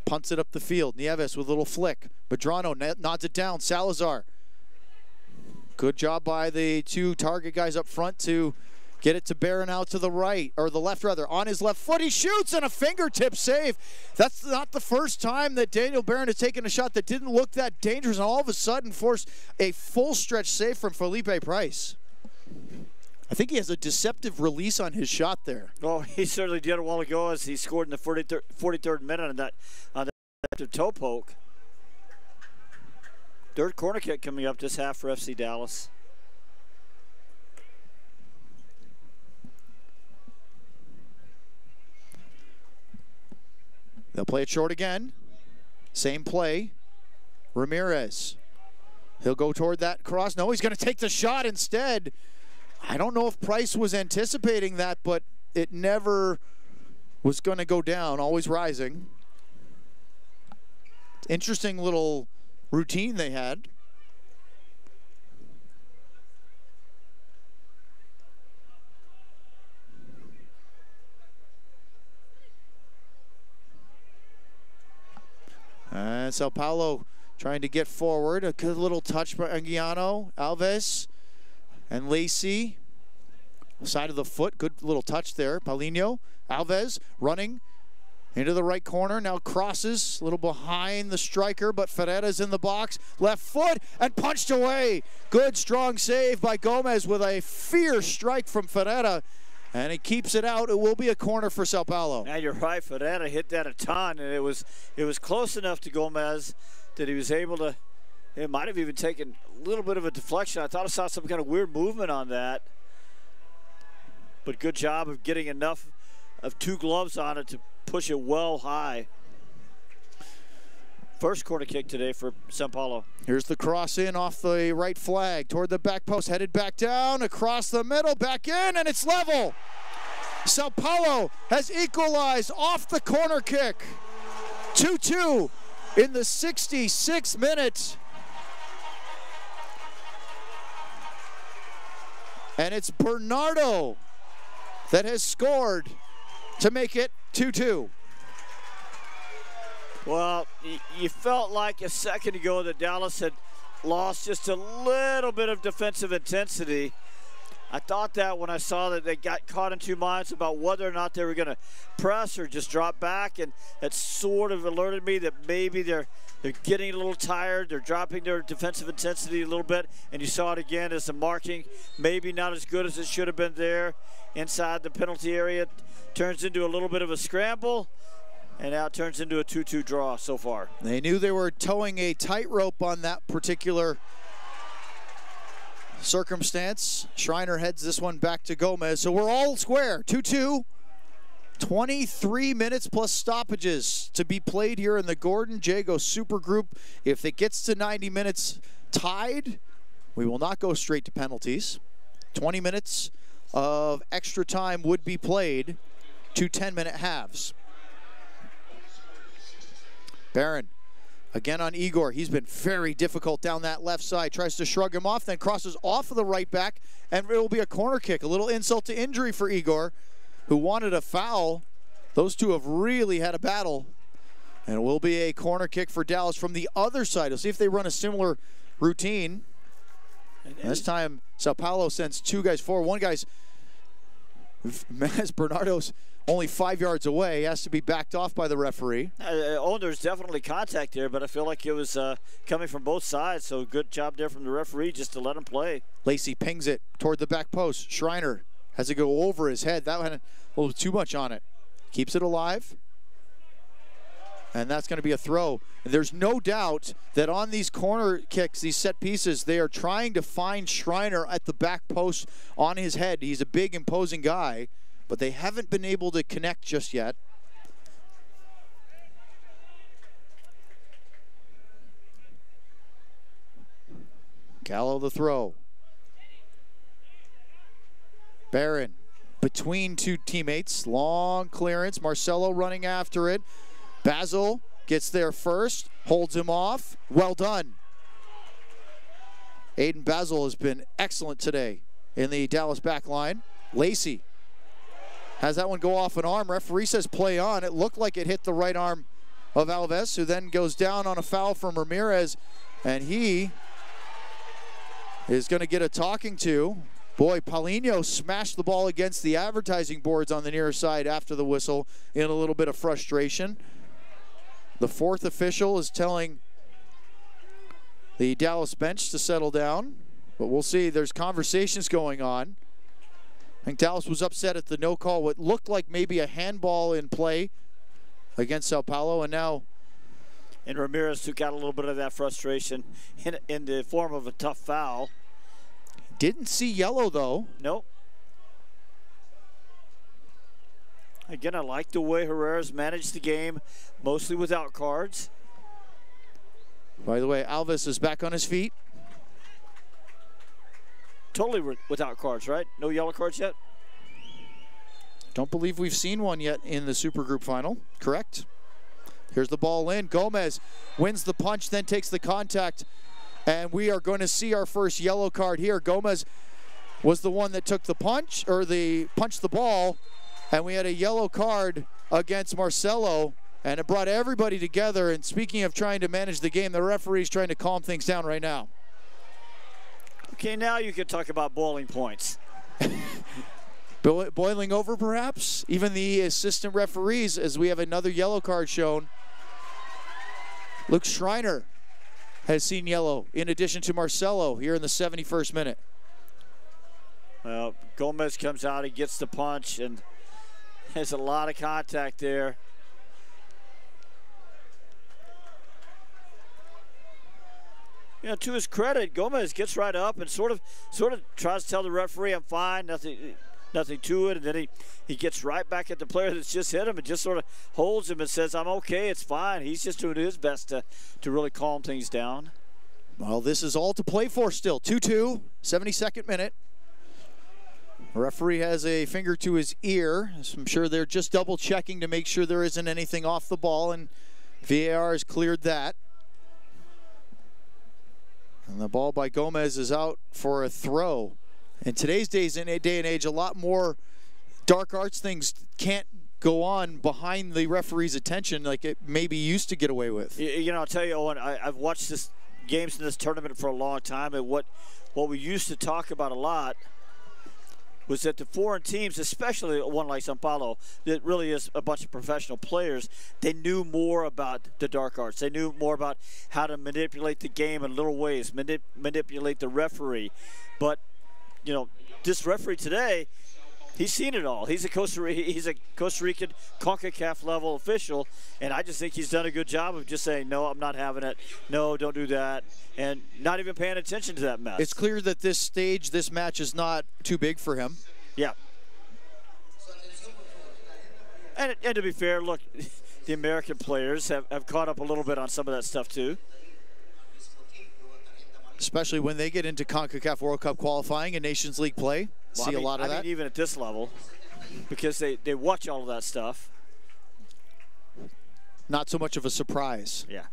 punts it up the field. Nieves with a little flick. Medrano nods it down. Salazar. Good job by the two target guys up front to get it to Barron out to the right, or the left rather, on his left foot. He shoots and a fingertip save. That's not the first time that Daniel Barron has taken a shot that didn't look that dangerous and all of a sudden forced a full stretch save from Felipe Price. I think he has a deceptive release on his shot there. Oh, he certainly did a while ago as he scored in the 43rd, 43rd minute on that, on that toe poke. Third corner kick coming up this half for FC Dallas. They'll play it short again. Same play. Ramirez. He'll go toward that cross. No, he's going to take the shot instead. I don't know if Price was anticipating that, but it never was going to go down, always rising. Interesting little routine they had. And Sao Paulo trying to get forward. A good little touch by Anguiano. Alves and Lacey. Side of the foot, good little touch there. Paulinho, Alves running into the right corner. Now crosses a little behind the striker, but Ferreira's in the box. Left foot and punched away. Good strong save by Gomez with a fierce strike from Ferreira. And he keeps it out. It will be a corner for Sao Paulo. Now you're right. Ferreira hit that a ton, and it was it was close enough to Gomez that he was able to it might have even taken a little bit of a deflection. I thought I saw some kind of weird movement on that. But good job of getting enough of two gloves on it to push it well high. First corner kick today for Sao Paulo. Here's the cross in off the right flag toward the back post, headed back down, across the middle, back in, and it's level. Sao Paulo has equalized off the corner kick. 2 2 in the 66th minute. And it's Bernardo that has scored to make it 2 2. Well, you felt like a second ago that Dallas had lost just a little bit of defensive intensity. I thought that when I saw that they got caught in two minds about whether or not they were going to press or just drop back, and that sort of alerted me that maybe they're they're getting a little tired. They're dropping their defensive intensity a little bit, and you saw it again as the marking maybe not as good as it should have been there inside the penalty area. Turns into a little bit of a scramble, and now it turns into a 2-2 draw so far. They knew they were toeing a tightrope on that particular circumstance. Schreiner heads this one back to Gomez. So we're all square. 2 2. 23 minutes plus stoppages to be played here in the Gordon Jago Super Group. If it gets to 90 minutes tied, we will not go straight to penalties. 20 minutes of extra time would be played, to 10 minute halves. Barron again on Igor. He's been very difficult down that left side. Tries to shrug him off, then crosses off of the right back, and it will be a corner kick. A little insult to injury for Igor, who wanted a foul. Those two have really had a battle. And it will be a corner kick for Dallas from the other side. We'll see if they run a similar routine. This time, Sao Paulo sends two guys forward. One guy's, as Bernardo's only five yards away, He has to be backed off by the referee. Uh, oh, there's definitely contact there, but I feel like it was uh, coming from both sides. So good job there from the referee just to let him play. Lacey pings it toward the back post. Schreiner has to go over his head. That had a little too much on it. Keeps it alive. And that's going to be a throw. And there's no doubt that on these corner kicks, these set pieces, they are trying to find Schreiner at the back post on his head. He's a big, imposing guy, but they haven't been able to connect just yet. Gallo the throw. Barron between two teammates. Long clearance. Marcelo running after it. Basil gets there first, holds him off. Well done. Aiden Basil has been excellent today in the Dallas back line. Lacey has that one go off an arm. Referee says play on. It looked like it hit the right arm of Alves, who then goes down on a foul from Ramirez, and he is going to get a talking to. Boy, Paulinho smashed the ball against the advertising boards on the near side after the whistle in a little bit of frustration. The fourth official is telling the Dallas bench to settle down, but we'll see. There's conversations going on. I think Dallas was upset at the no call, what looked like maybe a handball in play against Sao Paulo, and now. And Ramirez took out a little bit of that frustration in, in the form of a tough foul. Didn't see yellow, though. Nope. Again, I like the way Herrera's managed the game, mostly without cards. By the way, Alves is back on his feet. Totally without cards, right? No yellow cards yet? Don't believe we've seen one yet in the Super Group final. Correct. Here's the ball in. Gomez wins the punch, then takes the contact. And we are going to see our first yellow card here. Gomez was the one that took the punch, or the punched the ball, and we had a yellow card against Marcelo, and it brought everybody together. And speaking of trying to manage the game, the referee's trying to calm things down right now. Okay, now you can talk about bowling points. Boiling over, perhaps? Even the assistant referees, as we have another yellow card shown. Luke Schreiner has seen yellow, in addition to Marcelo here in the 71st minute. Well, Gomez comes out, he gets the punch, and has a lot of contact there. you know, to his credit, Gomez gets right up and sort of, sort of tries to tell the referee, "I'm fine, nothing, nothing to it." And then he, he gets right back at the player that's just hit him and just sort of holds him and says, "I'm okay, it's fine." He's just doing his best to, to really calm things down. Well, this is all to play for still. 2-2, 72nd minute. Referee has a finger to his ear. So I'm sure they're just double checking to make sure there isn't anything off the ball and VAR has cleared that. And the ball by Gomez is out for a throw. In today's days and day and age, a lot more dark arts things can't go on behind the referee's attention like it maybe used to get away with. You, you know, I'll tell you, Owen, I, I've watched this games in this tournament for a long time, and what what we used to talk about a lot was that the foreign teams, especially one like Sao Paulo, that really is a bunch of professional players, they knew more about the dark arts. They knew more about how to manipulate the game in little ways, manip- manipulate the referee. But, you know, this referee today, he's seen it all. He's a Costa Rica, he's a Costa Rican CONCACAF level official, and I just think he's done a good job of just saying, no, I'm not having it. No, don't do that, and not even paying attention to that mess. It's clear that this stage, this match is not too big for him. Yeah. And, and to be fair, look, the American players have, have caught up a little bit on some of that stuff too. Especially when they get into CONCACAF World Cup qualifying and Nations League play. Well, See I mean, a lot of I that. mean, even at this level, because they, they watch all of that stuff. Not so much of a surprise. Yeah.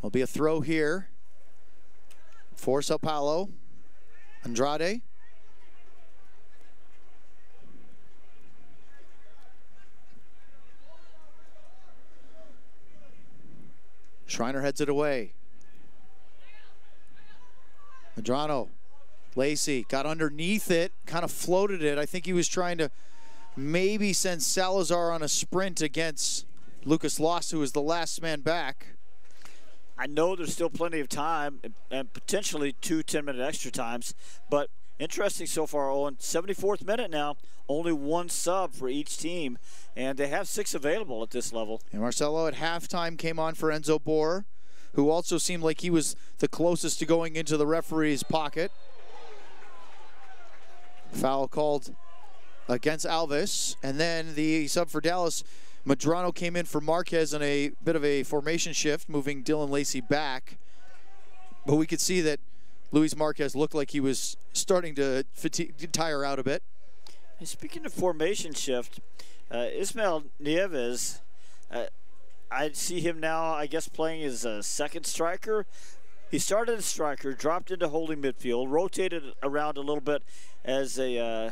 Will be a throw here for Sao Paulo. Andrade. Schreiner heads it away. Medrano. Lacey got underneath it, kind of floated it. I think he was trying to maybe send Salazar on a sprint against Lucas Loss, who was the last man back. I know there's still plenty of time and- potentially two 10 minute extra times, but interesting so far, Owen. 74th minute now, only one sub for each team, and they have six available at this level. And Marcelo at halftime came on for Enzo Bohr, who also seemed like he was the closest to going into the referee's pocket. Foul called against Alves. And then the sub for Dallas, Medrano came in for Marquez on a bit of a formation shift, moving Dylan Lacey back. But we could see that Luis Marquez looked like he was starting to fatigue, tire out a bit. Speaking of formation shift, uh, Ismael Nieves, uh, I see him now, I guess, playing as a second striker. He started as striker, dropped into holding midfield, rotated around a little bit as a, uh,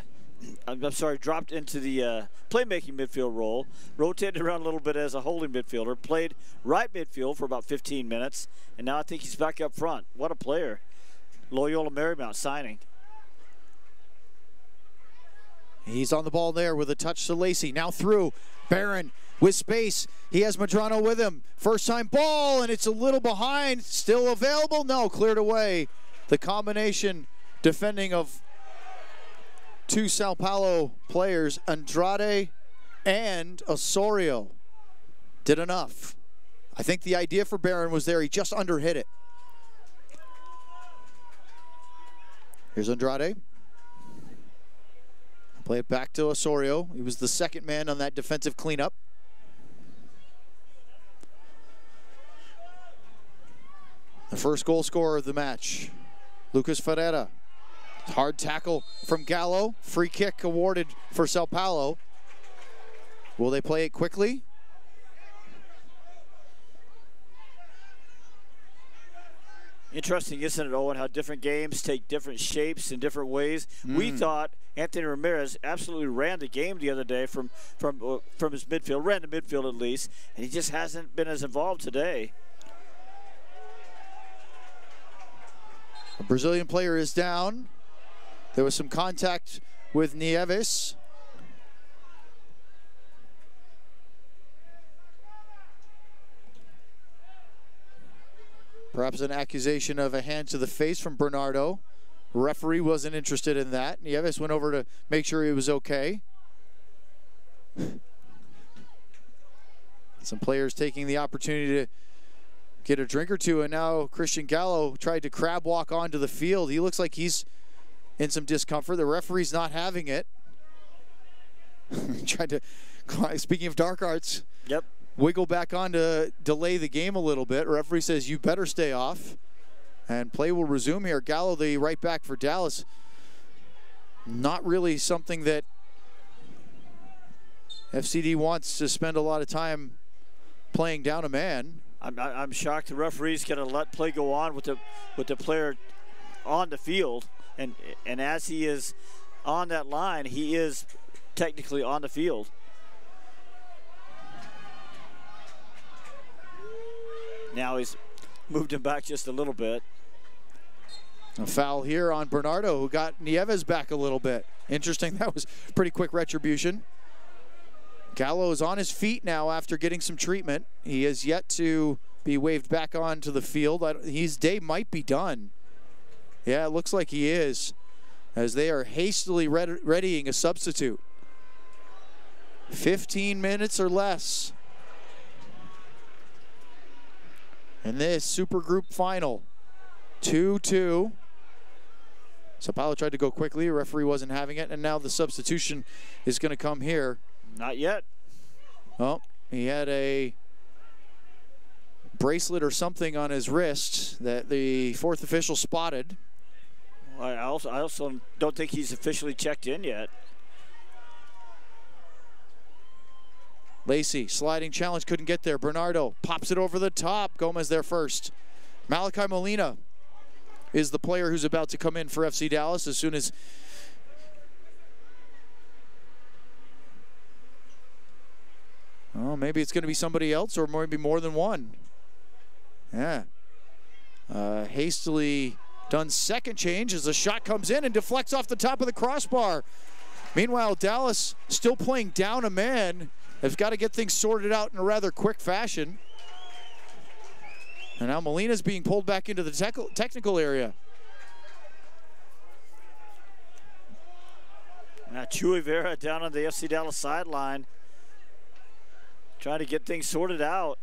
I'm I'm sorry, dropped into the uh, playmaking midfield role, rotated around a little bit as a holding midfielder, played right midfield for about 15 minutes, and now I think he's back up front. What a player. Loyola Marymount signing. He's on the ball there with a touch to Lacey. Now through. Barron with space. He has Medrano with him. First time ball, and it's a little behind. Still available? No, cleared away. The combination defending of two Sao Paulo players, Andrade and Osorio, did enough. I think the idea for Barron was there. He just underhit it. Here's Andrade. Play it back to Osorio. He was the second man on that defensive cleanup. The first goal scorer of the match, Lucas Ferreira. Hard tackle from Gallo. Free kick awarded for Sao Paulo. Will they play it quickly? Interesting, isn't it, Owen, how different games take different shapes in different ways. We thought Anthony Ramirez absolutely ran the game the other day from from uh, from his midfield, ran the midfield at least, and he just hasn't been as involved today. A Brazilian player is down. There was some contact with Nieves. Perhaps an accusation of a hand to the face from Bernardo. Referee wasn't interested in that. Nieves went over to make sure he was okay. Some players taking the opportunity to get a drink or two, and now Christian Gallo tried to crab walk onto the field. He looks like he's in some discomfort. The referee's not having it. tried to, speaking of dark arts, Yep. wiggle back on to delay the game a little bit. Referee says you better stay off, and play will resume here. Gallo, the right back for Dallas, not really something that FCD wants to spend a lot of time playing down a man. I'm, I'm shocked the referee's going to let play go on with the with the player on the field, and and as he is on that line, he is technically on the field. Now he's moved him back just a little bit. A foul here on Bernardo, who got Nieves back a little bit. Interesting. That was pretty quick retribution. Gallo is on his feet now after getting some treatment. He has yet to be waved back onto the field. His day might be done. Yeah, it looks like he is, as they are hastily readying a substitute. 15 minutes or less in this Super Group final. 2-2. Sao Paulo tried to go quickly. referee wasn't having it, and now the substitution is going to come here. Not yet. Oh, he had a bracelet or something on his wrist that the fourth official spotted. I also, I also don't think he's officially checked in yet. Lacey, sliding challenge, couldn't get there. Bernardo pops it over the top. Gomez there first. Malachi Molina is the player who's about to come in for FC Dallas as soon as Oh, maybe it's going to be somebody else or maybe more than one. Yeah. Uh, hastily done second change as the shot comes in and deflects off the top of the crossbar. Meanwhile, Dallas still playing down a man. Has got to get things sorted out in a rather quick fashion. And now Molina's being pulled back into the tec technical area. Now Chuy Vera down on the FC Dallas sideline. Trying to get things sorted out.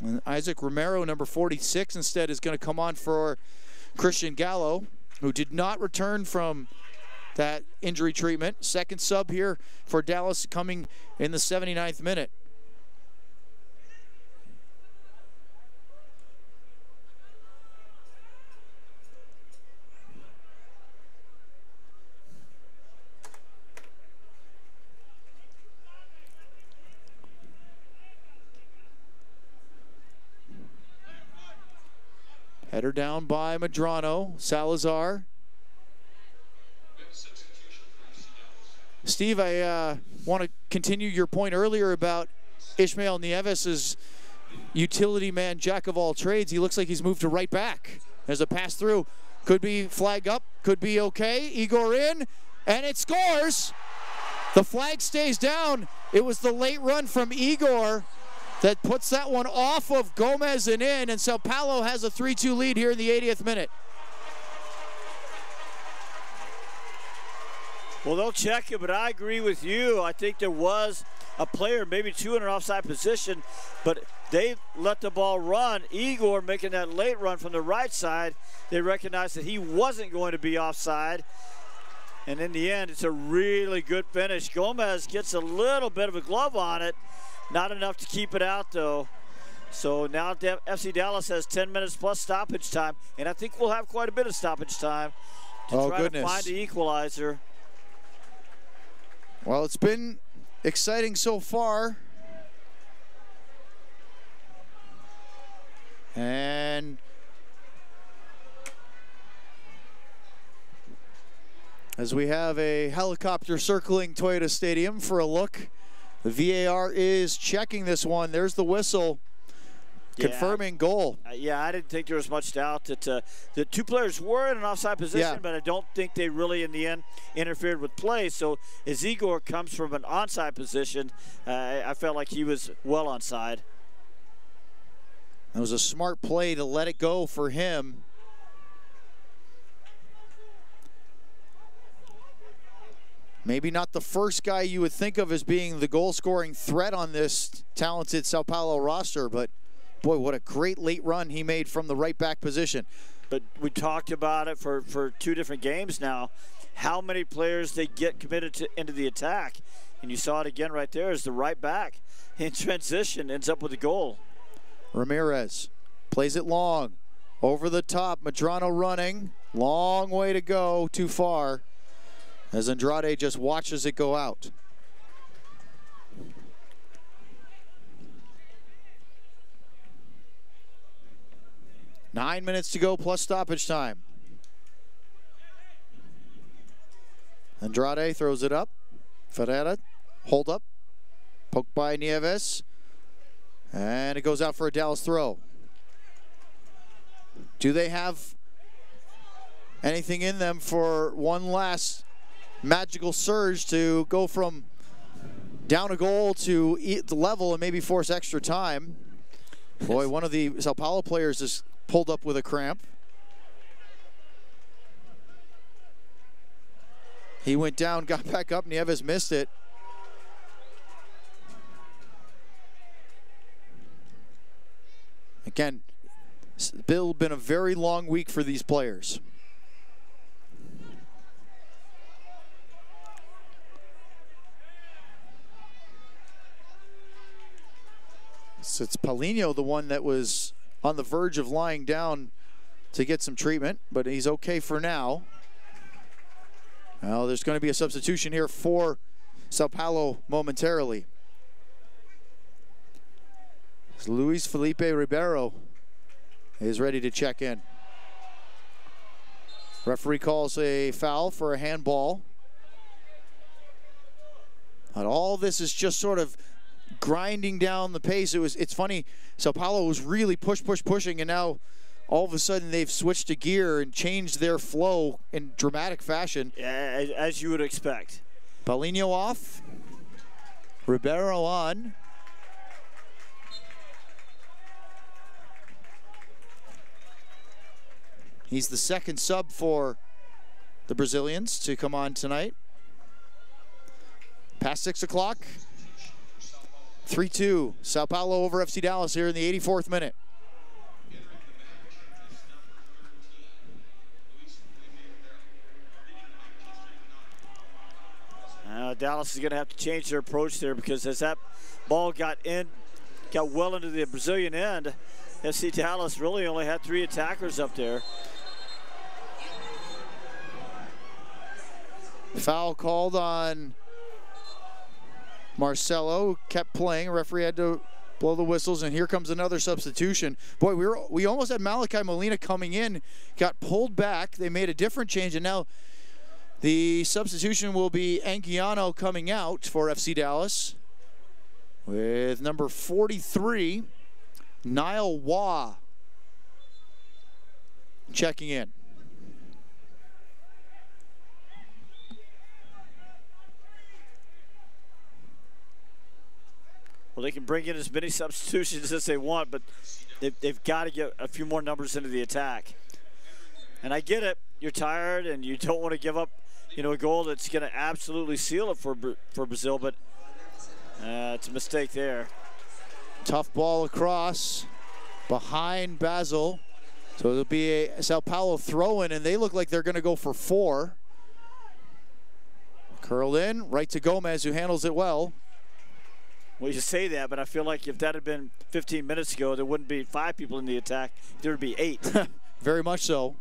And Isaac Romero, number 46, instead is going to come on for Christian Gallo, who did not return from that injury treatment. Second sub here for Dallas coming in the 79th minute. Header down by Medrano. Salazar. Steve, I uh, want to continue your point earlier about Ishmael Nieves' utility man, jack of all trades. He looks like he's moved to right back. There's a pass through. Could be flag up, could be okay. Igor in, and it scores. The flag stays down. It was the late run from Igor that puts that one off of Gomez and in, and Sao Paulo has a 3-2 lead here in the 80th minute. Well, they'll check it, but I agree with you. I think there was a player, maybe two in an offside position, but they let the ball run. Igor making that late run from the right side, they recognized that he wasn't going to be offside. And in the end, it's a really good finish. Gomez gets a little bit of a glove on it, not enough to keep it out, though. So now FC Dallas has 10 minutes plus stoppage time, and I think we'll have quite a bit of stoppage time to oh, try goodness. to find the equalizer. Well, it's been exciting so far. And as we have a helicopter circling Toyota Stadium for a look the VAR is checking this one. There's the whistle. Yeah, confirming goal. Uh, yeah, I didn't think there was much doubt that uh, the two players were in an offside position, yeah. but I don't think they really, in the end, interfered with play. So as Igor comes from an onside position, uh, I felt like he was well onside. It was a smart play to let it go for him. Maybe not the first guy you would think of as being the goal scoring threat on this talented Sao Paulo roster, but boy, what a great late run he made from the right back position. But we talked about it for, for two different games now, how many players they get committed to into the attack. And you saw it again right there as the right back in transition ends up with a goal. Ramirez plays it long. Over the top, Medrano running. Long way to go, too far as Andrade just watches it go out. Nine minutes to go plus stoppage time. Andrade throws it up. Ferreira, hold up. Poked by Nieves. And it goes out for a Dallas throw. Do they have anything in them for one last magical surge to go from down a goal to the level and maybe force extra time? Boy, one of the Sao Paulo players is pulled up with a cramp. He went down, got back up, Nieves missed it. Again, Bill been a very long week for these players. So it's Paulinho, the one that was on the verge of lying down to get some treatment, but he's okay for now. Well, there's going to be a substitution here for Sao Paulo momentarily. Luis Felipe Ribeiro is ready to check in. Referee calls a foul for a handball. And all this is just sort of grinding down the pace. It was. It's funny. Sao Paulo was really push, push, pushing, and now all of a sudden they've switched a gear and changed their flow in dramatic fashion. Yeah, as you would expect. Paulinho off. Ribeiro on. He's the second sub for the Brazilians to come on tonight. Past 6 o'clock. 3-2, Sao Paulo over FC Dallas here in the 84th minute. Uh, Dallas is going to have to change their approach there because as that ball got in, got well into the Brazilian end, FC Dallas really only had three attackers up there. Foul called on Marcelo. Kept playing. Referee had to blow the whistles, and here comes another substitution. Boy, we were we almost had Malachi Molina coming in, got pulled back. They made a different change, and now the substitution will be Anguiano coming out for FC Dallas with number 43, Niall Waugh, checking in. Well, they can bring in as many substitutions as they want, but they've, they've got to get a few more numbers into the attack. And I get it. You're tired and you don't want to give up, you know, a goal that's going to absolutely seal it for for Brazil, but uh, it's a mistake there. Tough ball across behind Basil. So it'll be a Sao Paulo throw-in, and they look like they're going to go for four. Curled in, right to Gomez, who handles it well. Well, you say that, but I feel like if that had been 15 minutes ago, there wouldn't be five people in the attack. There would be eight. Very much so.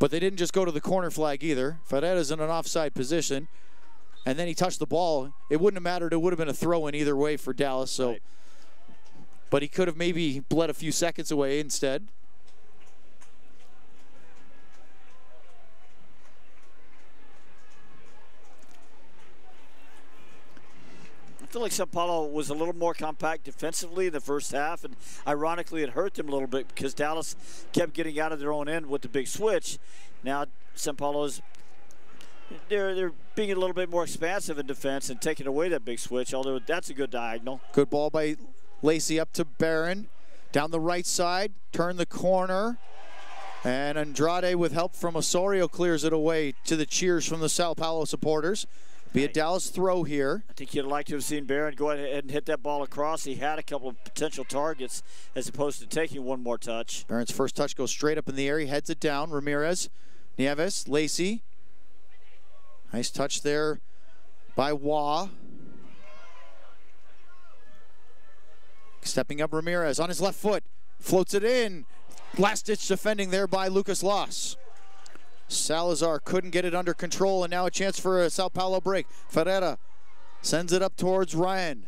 But they didn't just go to the corner flag either. Ferreira's in an offside position, and then he touched the ball. It wouldn't have mattered. It would have been a throw in either way for Dallas. So, right. But he could have maybe bled a few seconds away instead. Feel like Sao Paulo was a little more compact defensively in the first half, and ironically, it hurt them a little bit because Dallas kept getting out of their own end with the big switch. Now, Sao Paulo's they're they're being a little bit more expansive in defense and taking away that big switch. Although that's a good diagonal. Good ball by Lacey up to Barron, down the right side, turn the corner. And Andrade, with help from Osorio, clears it away to the cheers from the Sao Paulo supporters. Be a Dallas throw here. I think you'd like to have seen Barron go ahead and hit that ball across. He had a couple of potential targets as opposed to taking one more touch. Barron's first touch goes straight up in the air. He heads it down. Ramirez, Nieves, Lacey. Nice touch there by Waugh. Stepping up Ramirez on his left foot. Floats it in. Last ditch defending there by Lucas Loss. Salazar couldn't get it under control, and now a chance for a Sao Paulo break. Ferreira sends it up towards Ryan.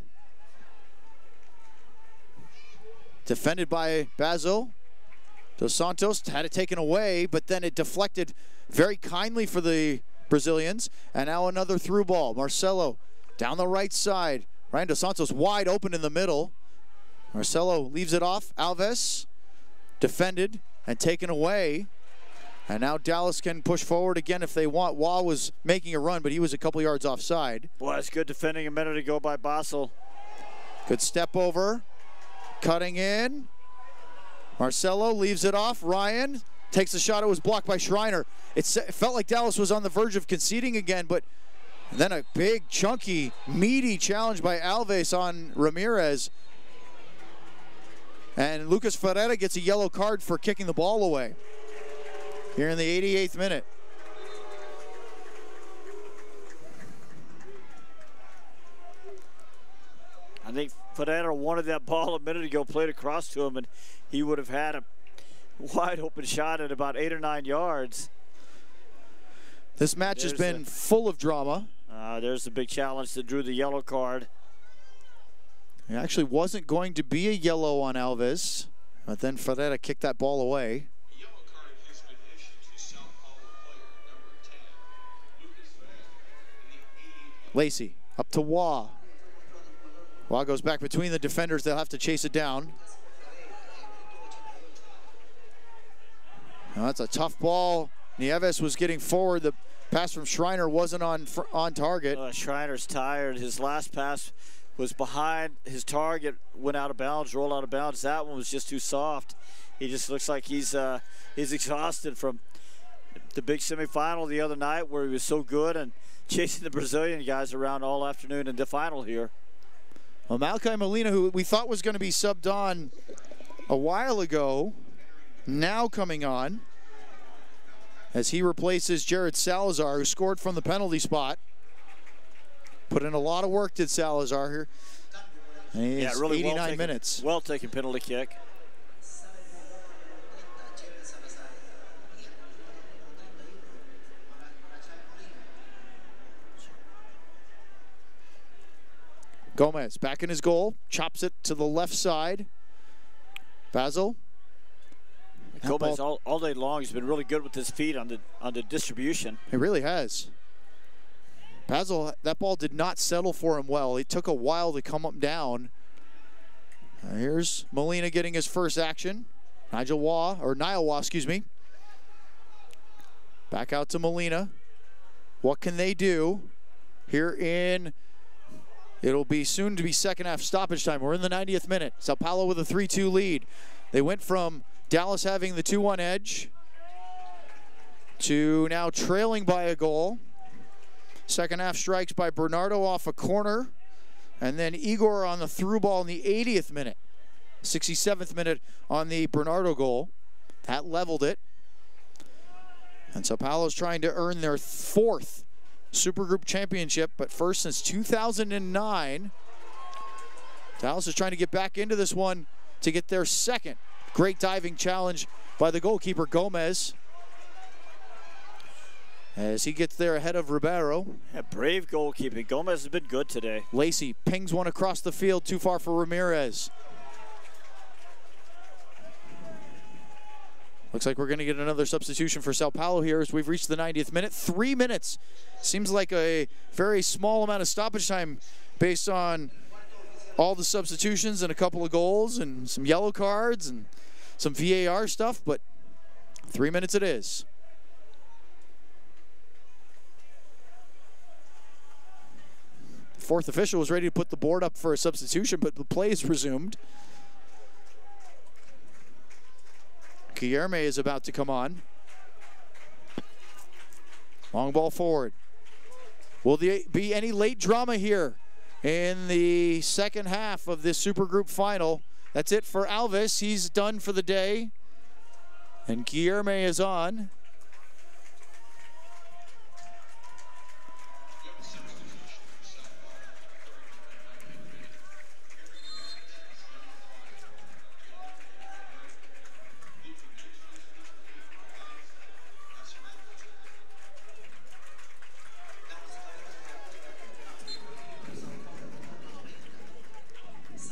Defended by Basil. Dos Santos had it taken away, but then it deflected very kindly for the Brazilians. And now another through ball. Marcelo down the right side. Ryan Dos Santos wide open in the middle. Marcelo leaves it off. Alves defended and taken away. And now Dallas can push forward again if they want. Waugh was making a run, but he was a couple yards offside. Boy, that's good defending a minute ago by Basil. Good step over. Cutting in. Marcelo leaves it off. Ryan takes a shot. It was blocked by Schreiner. It felt like Dallas was on the verge of conceding again, but then a big, chunky, meaty challenge by Alves on Ramirez. And Lucas Ferreira gets a yellow card for kicking the ball away here in the 88th minute. I think Ferreira wanted that ball a minute ago, played across to him, and he would have had a wide open shot at about eight or nine yards. This match there's has been a, full of drama. Uh, there's the big challenge that drew the yellow card. It actually wasn't going to be a yellow on Alves, but then Ferreira kicked that ball away. Lacey up to Waugh. Waugh goes back between the defenders. They'll have to chase it down. Now that's a tough ball. Nieves was getting forward. The pass from Schreiner wasn't on on target. Uh, Schreiner's tired. His last pass was behind his target, went out of bounds, rolled out of bounds. That one was just too soft. He just looks like he's uh, he's exhausted from the big semifinal the other night where he was so good and chasing the Brazilian guys around all afternoon in the final here. Well, Malachi Molina, who we thought was going to be subbed on a while ago, now coming on as he replaces Jared Salazar, who scored from the penalty spot. Put in a lot of work, did Salazar here. Yeah, really 89 well taken, minutes. Well taken penalty kick. Gomez back in his goal, chops it to the left side. Basil. Gomez all, all day long has been really good with his feet on the on the distribution. He really has. Basil, that ball did not settle for him well. It took a while to come up down. Uh, here's Molina getting his first action. Nigel Waugh, or Niall Waugh, excuse me. Back out to Molina. What can they do here in It'll be soon to be second half stoppage time. We're in the 90th minute. Sao Paulo with a 3-2 lead. They went from Dallas having the 2-1 edge to now trailing by a goal. Second half strikes by Bernardo off a corner. And then Igor on the through ball in the 80th minute. 67th minute on the Bernardo goal. That leveled it. And Sao Paulo's trying to earn their fourth Supergroup Championship, but first since 2009. Dallas is trying to get back into this one to get their second great diving challenge by the goalkeeper Gomez. As he gets there ahead of Ribeiro. Yeah, brave goalkeeping. Gomez has been good today. Lacey pings one across the field, too far for Ramirez. Looks like we're going to get another substitution for Sao Paulo here as we've reached the 90th minute. Three minutes. Seems like a very small amount of stoppage time based on all the substitutions and a couple of goals and some yellow cards and some VAR stuff, but three minutes it is. Fourth official was ready to put the board up for a substitution, but the play is resumed. Guilherme is about to come on. Long ball forward. Will there be any late drama here in the second half of this Supergroup final? That's it for Alves. He's done for the day. And Guilherme is on.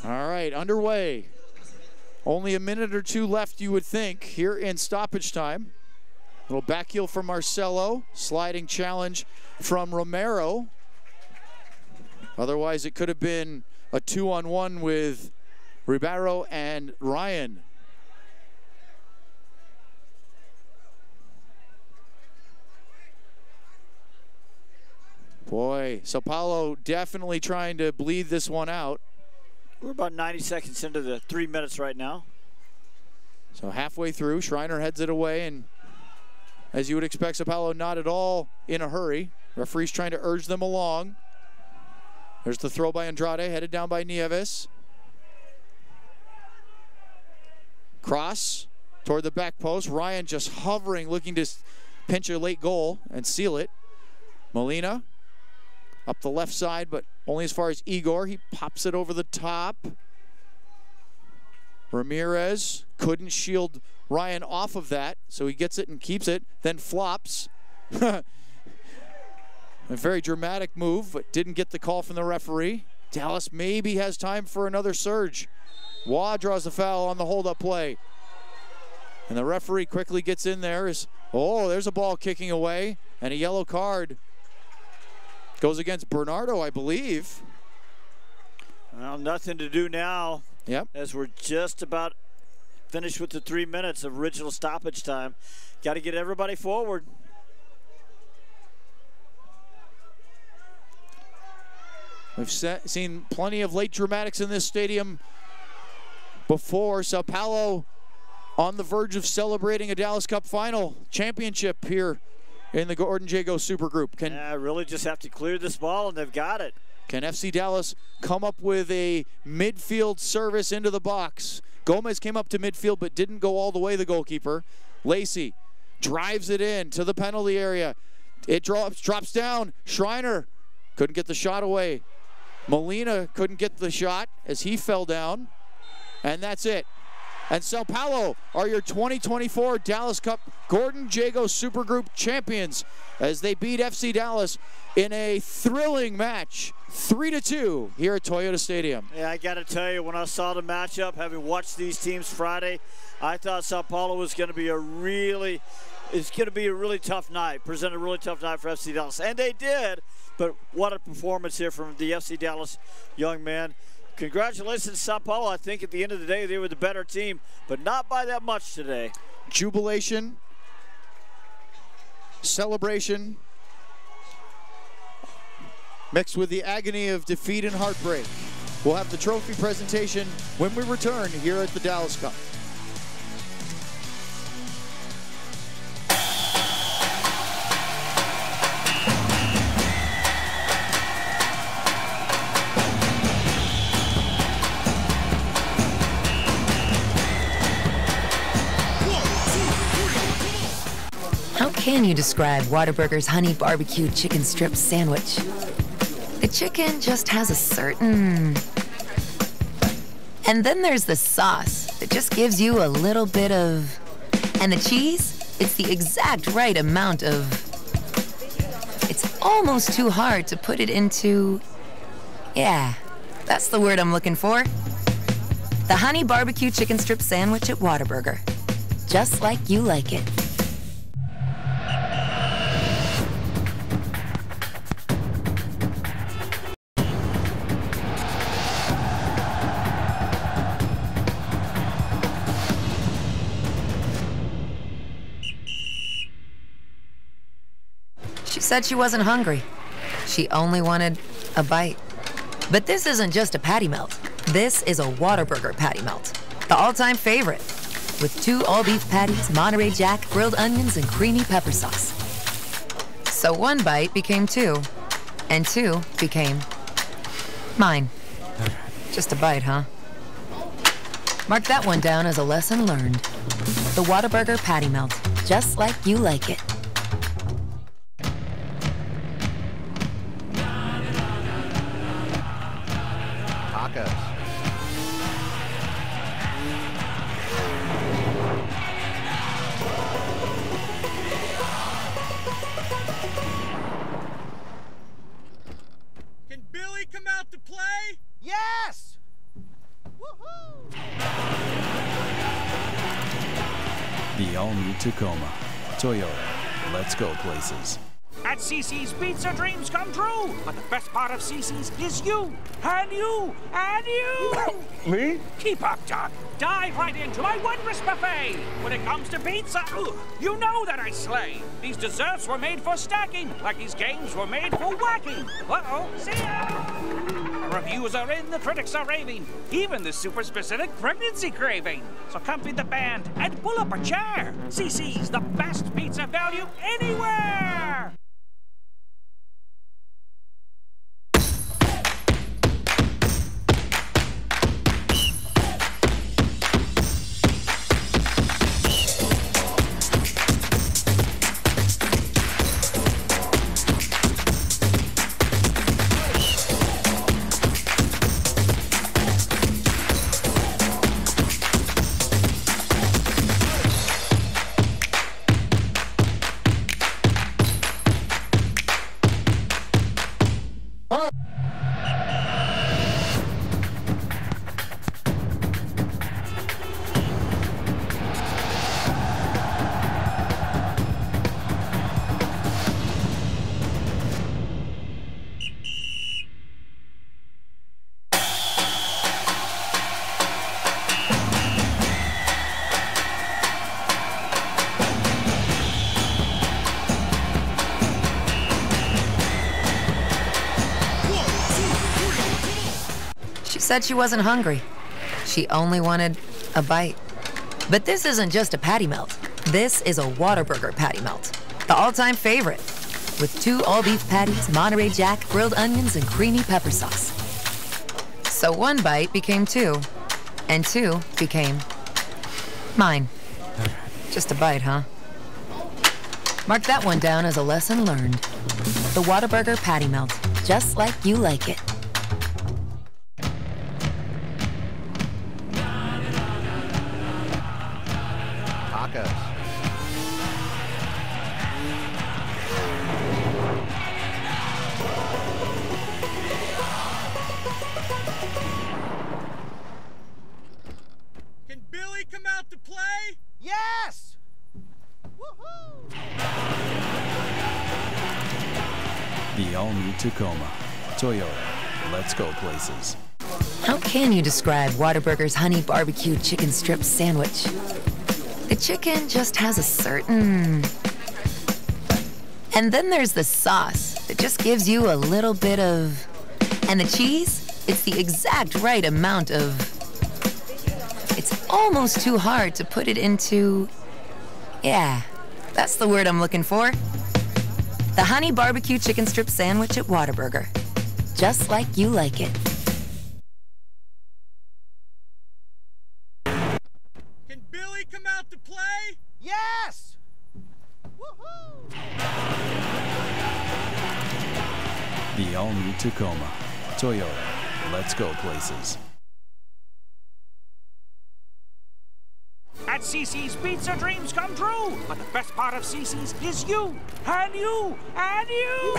All right, underway. Only a minute or two left, you would think, here in stoppage time. Little back heel from Marcelo. Sliding challenge from Romero. Otherwise, it could have been a two on one with Ribeiro and Ryan. Boy, Sao Paulo definitely trying to bleed this one out. We're about 90 seconds into the three minutes right now. So halfway through, Schreiner heads it away, and as you would expect, Sao Paulo not at all in a hurry. Referee's trying to urge them along. There's the throw by Andrade, headed down by Nieves. Cross toward the back post. Ryan just hovering, looking to pinch a late goal and seal it. Molina up the left side, but only as far as Igor. He pops it over the top. Ramirez couldn't shield Ryan off of that, so he gets it and keeps it, then flops. A very dramatic move, but didn't get the call from the referee. Dallas maybe has time for another surge. Waugh draws the foul on the hold-up play. And the referee quickly gets in there. Is Oh, there's a ball kicking away and a yellow card. Goes against Bernardo, I believe. Well, nothing to do now. Yep. As we're just about finished with the three minutes of original stoppage time. Got to get everybody forward. We've set, seen plenty of late dramatics in this stadium before. Sao Paulo on the verge of celebrating a Dallas Cup final championship here in the Gordon Jago Super Group. Can yeah, really just have to clear this ball, and they've got it. Can FC Dallas come up with a midfield service into the box? Gomez came up to midfield but didn't go all the way, the goalkeeper. Lacey drives it in to the penalty area. It drops, drops down. Schreiner couldn't get the shot away. Molina couldn't get the shot as he fell down. And that's it. And Sao Paulo are your 2024 Dallas Cup Gordon Jago Supergroup champions as they beat FC Dallas in a thrilling match, three to two here at Toyota Stadium. Yeah, I got to tell you, when I saw the matchup, having watched these teams Friday, I thought Sao Paulo was going to be a really, it's going to be a really tough night, present a really tough night for FC Dallas, and they did. But what a performance here from the FC Dallas young man. Congratulations, Sao Paulo. I think at the end of the day, they were the better team, but not by that much today. Jubilation, celebration, mixed with the agony of defeat and heartbreak. We'll have the trophy presentation when we return here at the Dallas Cup. Can you describe Whataburger's honey barbecue chicken strip sandwich? The chicken just has a certain. And then there's the sauce that just gives you a little bit of. And the cheese? It's the exact right amount of. It's almost too hard to put it into. Yeah, that's the word I'm looking for. The honey barbecue chicken strip sandwich at Whataburger. Just like you like it. Said she wasn't hungry. She only wanted a bite. But this isn't just a patty melt. This is a Whataburger patty melt. The all-time favorite. With two all-beef patties, Monterey Jack, grilled onions, and creamy pepper sauce. So one bite became two. And two became mine. Just a bite, huh? Mark that one down as a lesson learned. The Whataburger patty melt. Just like you like it. Part of Cicis is you, and you, and you. Me? Keep up, Doc. Dive right into my wondrous buffet. When it comes to pizza, you know that I slay. These desserts were made for stacking, like these games were made for whacking. Uh-oh, see ya. The reviews are in, the critics are raving, even the super specific pregnancy craving. So come feed the band and pull up a chair. Cicis the best pizza value anywhere. Said she wasn't hungry. She only wanted a bite. But this isn't just a patty melt. This is a Whataburger patty melt. The all-time favorite. With two all-beef patties, Monterey Jack, grilled onions, and creamy pepper sauce. So one bite became two. And two became mine. Just a bite, huh? Mark that one down as a lesson learned. The Whataburger patty melt. Just like you like it. Let's go places. How can you describe Whataburger's honey barbecue chicken strip sandwich? The chicken just has a certain. And then there's the sauce that just gives you a little bit of. And the cheese? It's the exact right amount of. It's almost too hard to put it into. Yeah, that's the word I'm looking for. The honey barbecue chicken strip sandwich at Whataburger. Just like you like it. Can Billy come out to play? Yes! The all-new Tacoma. Toyota. Let's go places. At Cicis Pizza, dreams come true. But the best part of Cicis is you, and you, and you.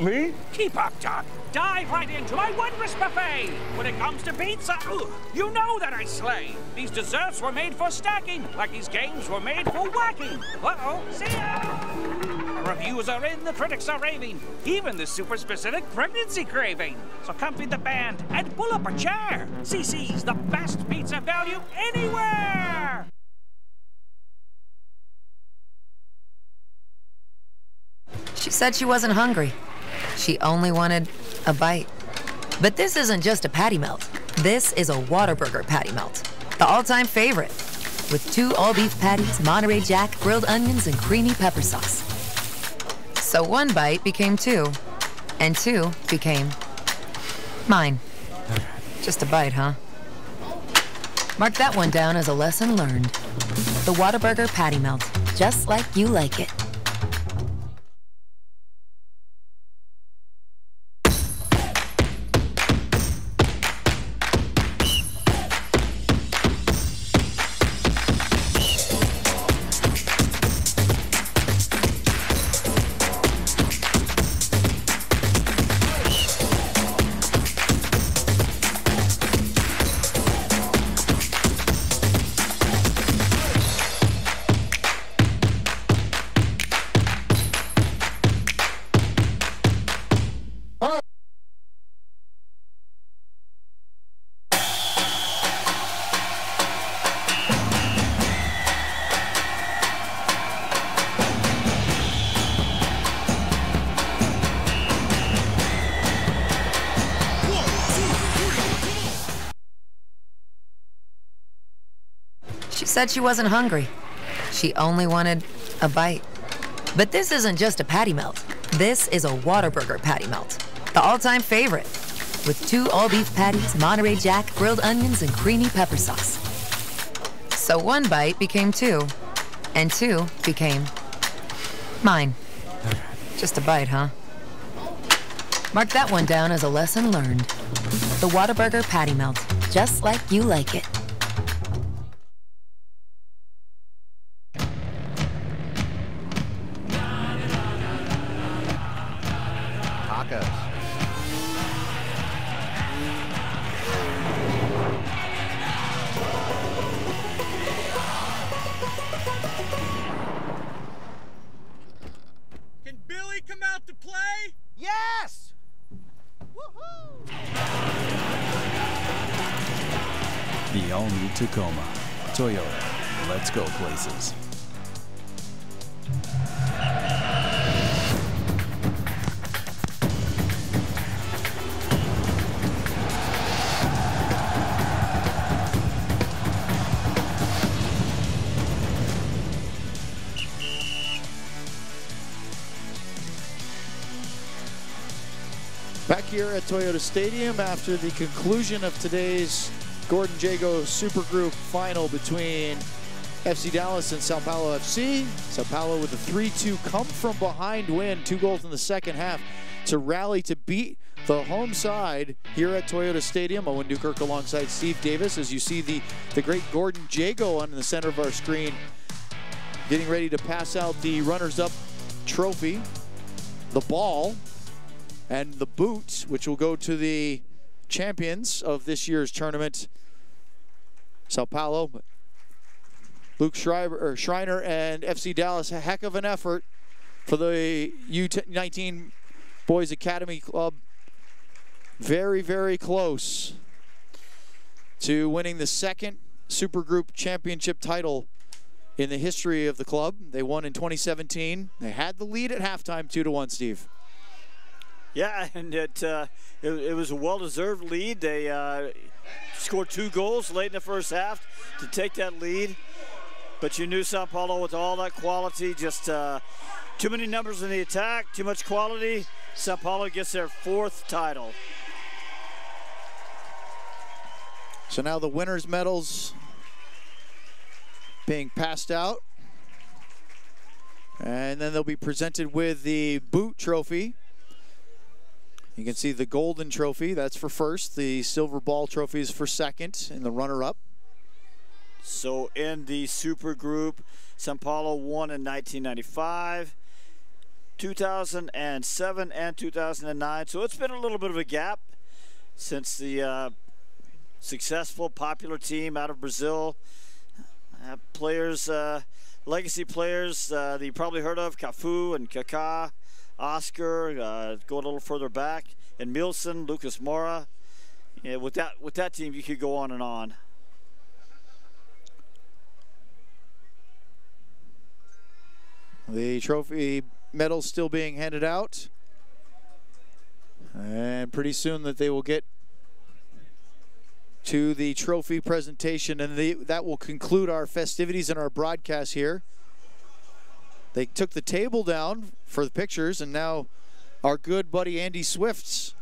Me? Keep up, Doc. Dive right into my wondrous buffet. When it comes to pizza, ugh, you know that I slay. These desserts were made for stacking, like these games were made for whacking. Uh-oh, see ya. Reviews are in, the critics are raving, even the super specific pregnancy craving. So come feed the band and pull up a chair. Cicis the best pizza value anywhere. She said she wasn't hungry. She only wanted a bite. But this isn't just a patty melt. This is a Whataburger patty melt. The all-time favorite. With two all-beef patties, Monterey Jack, grilled onions, and creamy pepper sauce. So one bite became two. And two became mine. Just a bite, huh? Mark that one down as a lesson learned. The Whataburger patty melt. Just like you like it. She wasn't hungry. She only wanted a bite. But this isn't just a patty melt. This is a Whataburger patty melt. The all-time favorite. With two all-beef patties, Monterey Jack, grilled onions, and creamy pepper sauce. So one bite became two. And two became mine. Just a bite, huh? Mark that one down as a lesson learned. The Whataburger patty melt. Just like you like it. Places. Back here at Toyota Stadium after the conclusion of today's Gordon Jago Supergroup final between FC Dallas and Sao Paulo FC. Sao Paulo with a 3-2 come from behind win, two goals in the second half to rally to beat the home side here at Toyota Stadium. Owen Newkirk alongside Steve Davis as you see the, the great Gordon Jago on the center of our screen getting ready to pass out the runners-up trophy, the ball, and the boot, which will go to the champions of this year's tournament, Sao Paulo. Luke Schreiber, Schreiner and FC Dallas, a heck of an effort for the U19 Boys Academy Club. Very, very close to winning the second Supergroup Championship title in the history of the club. They won in 2017. They had the lead at halftime, two to one. Steve. Yeah, and it uh, it, it, was a well-deserved lead. They uh, scored two goals late in the first half to take that lead. But you knew Sao Paulo with all that quality, just uh, too many numbers in the attack, too much quality. Sao Paulo gets their fourth title. So now the winners' medals being passed out. And then they'll be presented with the boot trophy. You can see the golden trophy, that's for first. The silver ball trophy is for second, and the runner-up. So in the super group, Sao Paulo won in 1995, 2007, and 2009. So it's been a little bit of a gap since the uh, successful, popular team out of Brazil. Uh, players, uh, legacy players uh, that you probably heard of, Cafu and Kaká. Oscar, uh, go a little further back, and Milson, Lucas Moura. Yeah, with that with that team, you could go on and on. The trophy medals still being handed out. And pretty soon that they will get to the trophy presentation and the, that will conclude our festivities and our broadcast here. They took the table down for the pictures, and now our good buddy Andy Swifts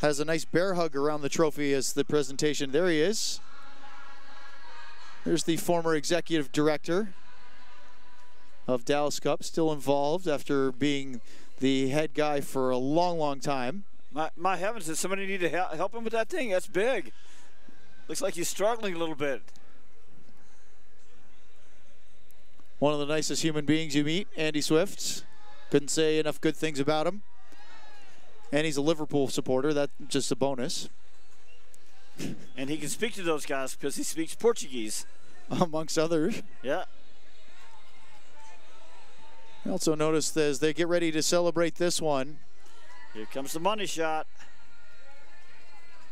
has a nice bear hug around the trophy as the presentation. There he is. There's the former executive director of Dallas Cup, still involved after being the head guy for a long, long time. My, my heavens, does somebody need to help him with that thing? That's big. Looks like he's struggling a little bit. One of the nicest human beings you meet, Andy Swift. Couldn't say enough good things about him. And he's a Liverpool supporter. That's just a bonus. And he can speak to those guys because he speaks Portuguese. Amongst others. Yeah. I also noticed as they get ready to celebrate this one. Here comes the money shot.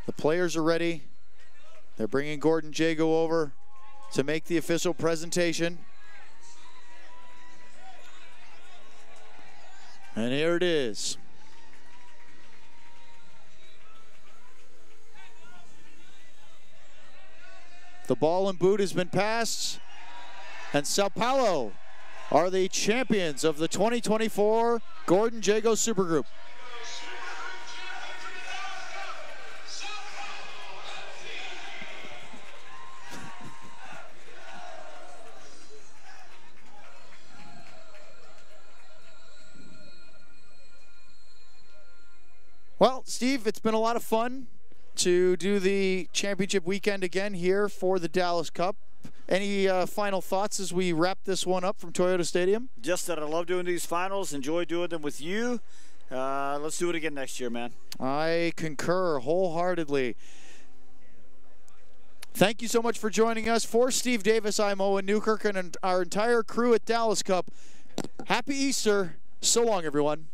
The players are ready. They're bringing Gordon Jago over to make the official presentation. And here it is. The ball and boot has been passed. and Sao Paulo are the champions of the 2024 Gordon Jago Supergroup. Well, Steve, it's been a lot of fun to do the championship weekend again here for the Dallas Cup. Any uh, final thoughts as we wrap this one up from Toyota Stadium? Just that I love doing these finals, enjoy doing them with you. Uh, let's do it again next year, man. I concur wholeheartedly. Thank you so much for joining us. For Steve Davis, I'm Owen Newkirk and our entire crew at Dallas Cup. Happy Easter. So long, everyone.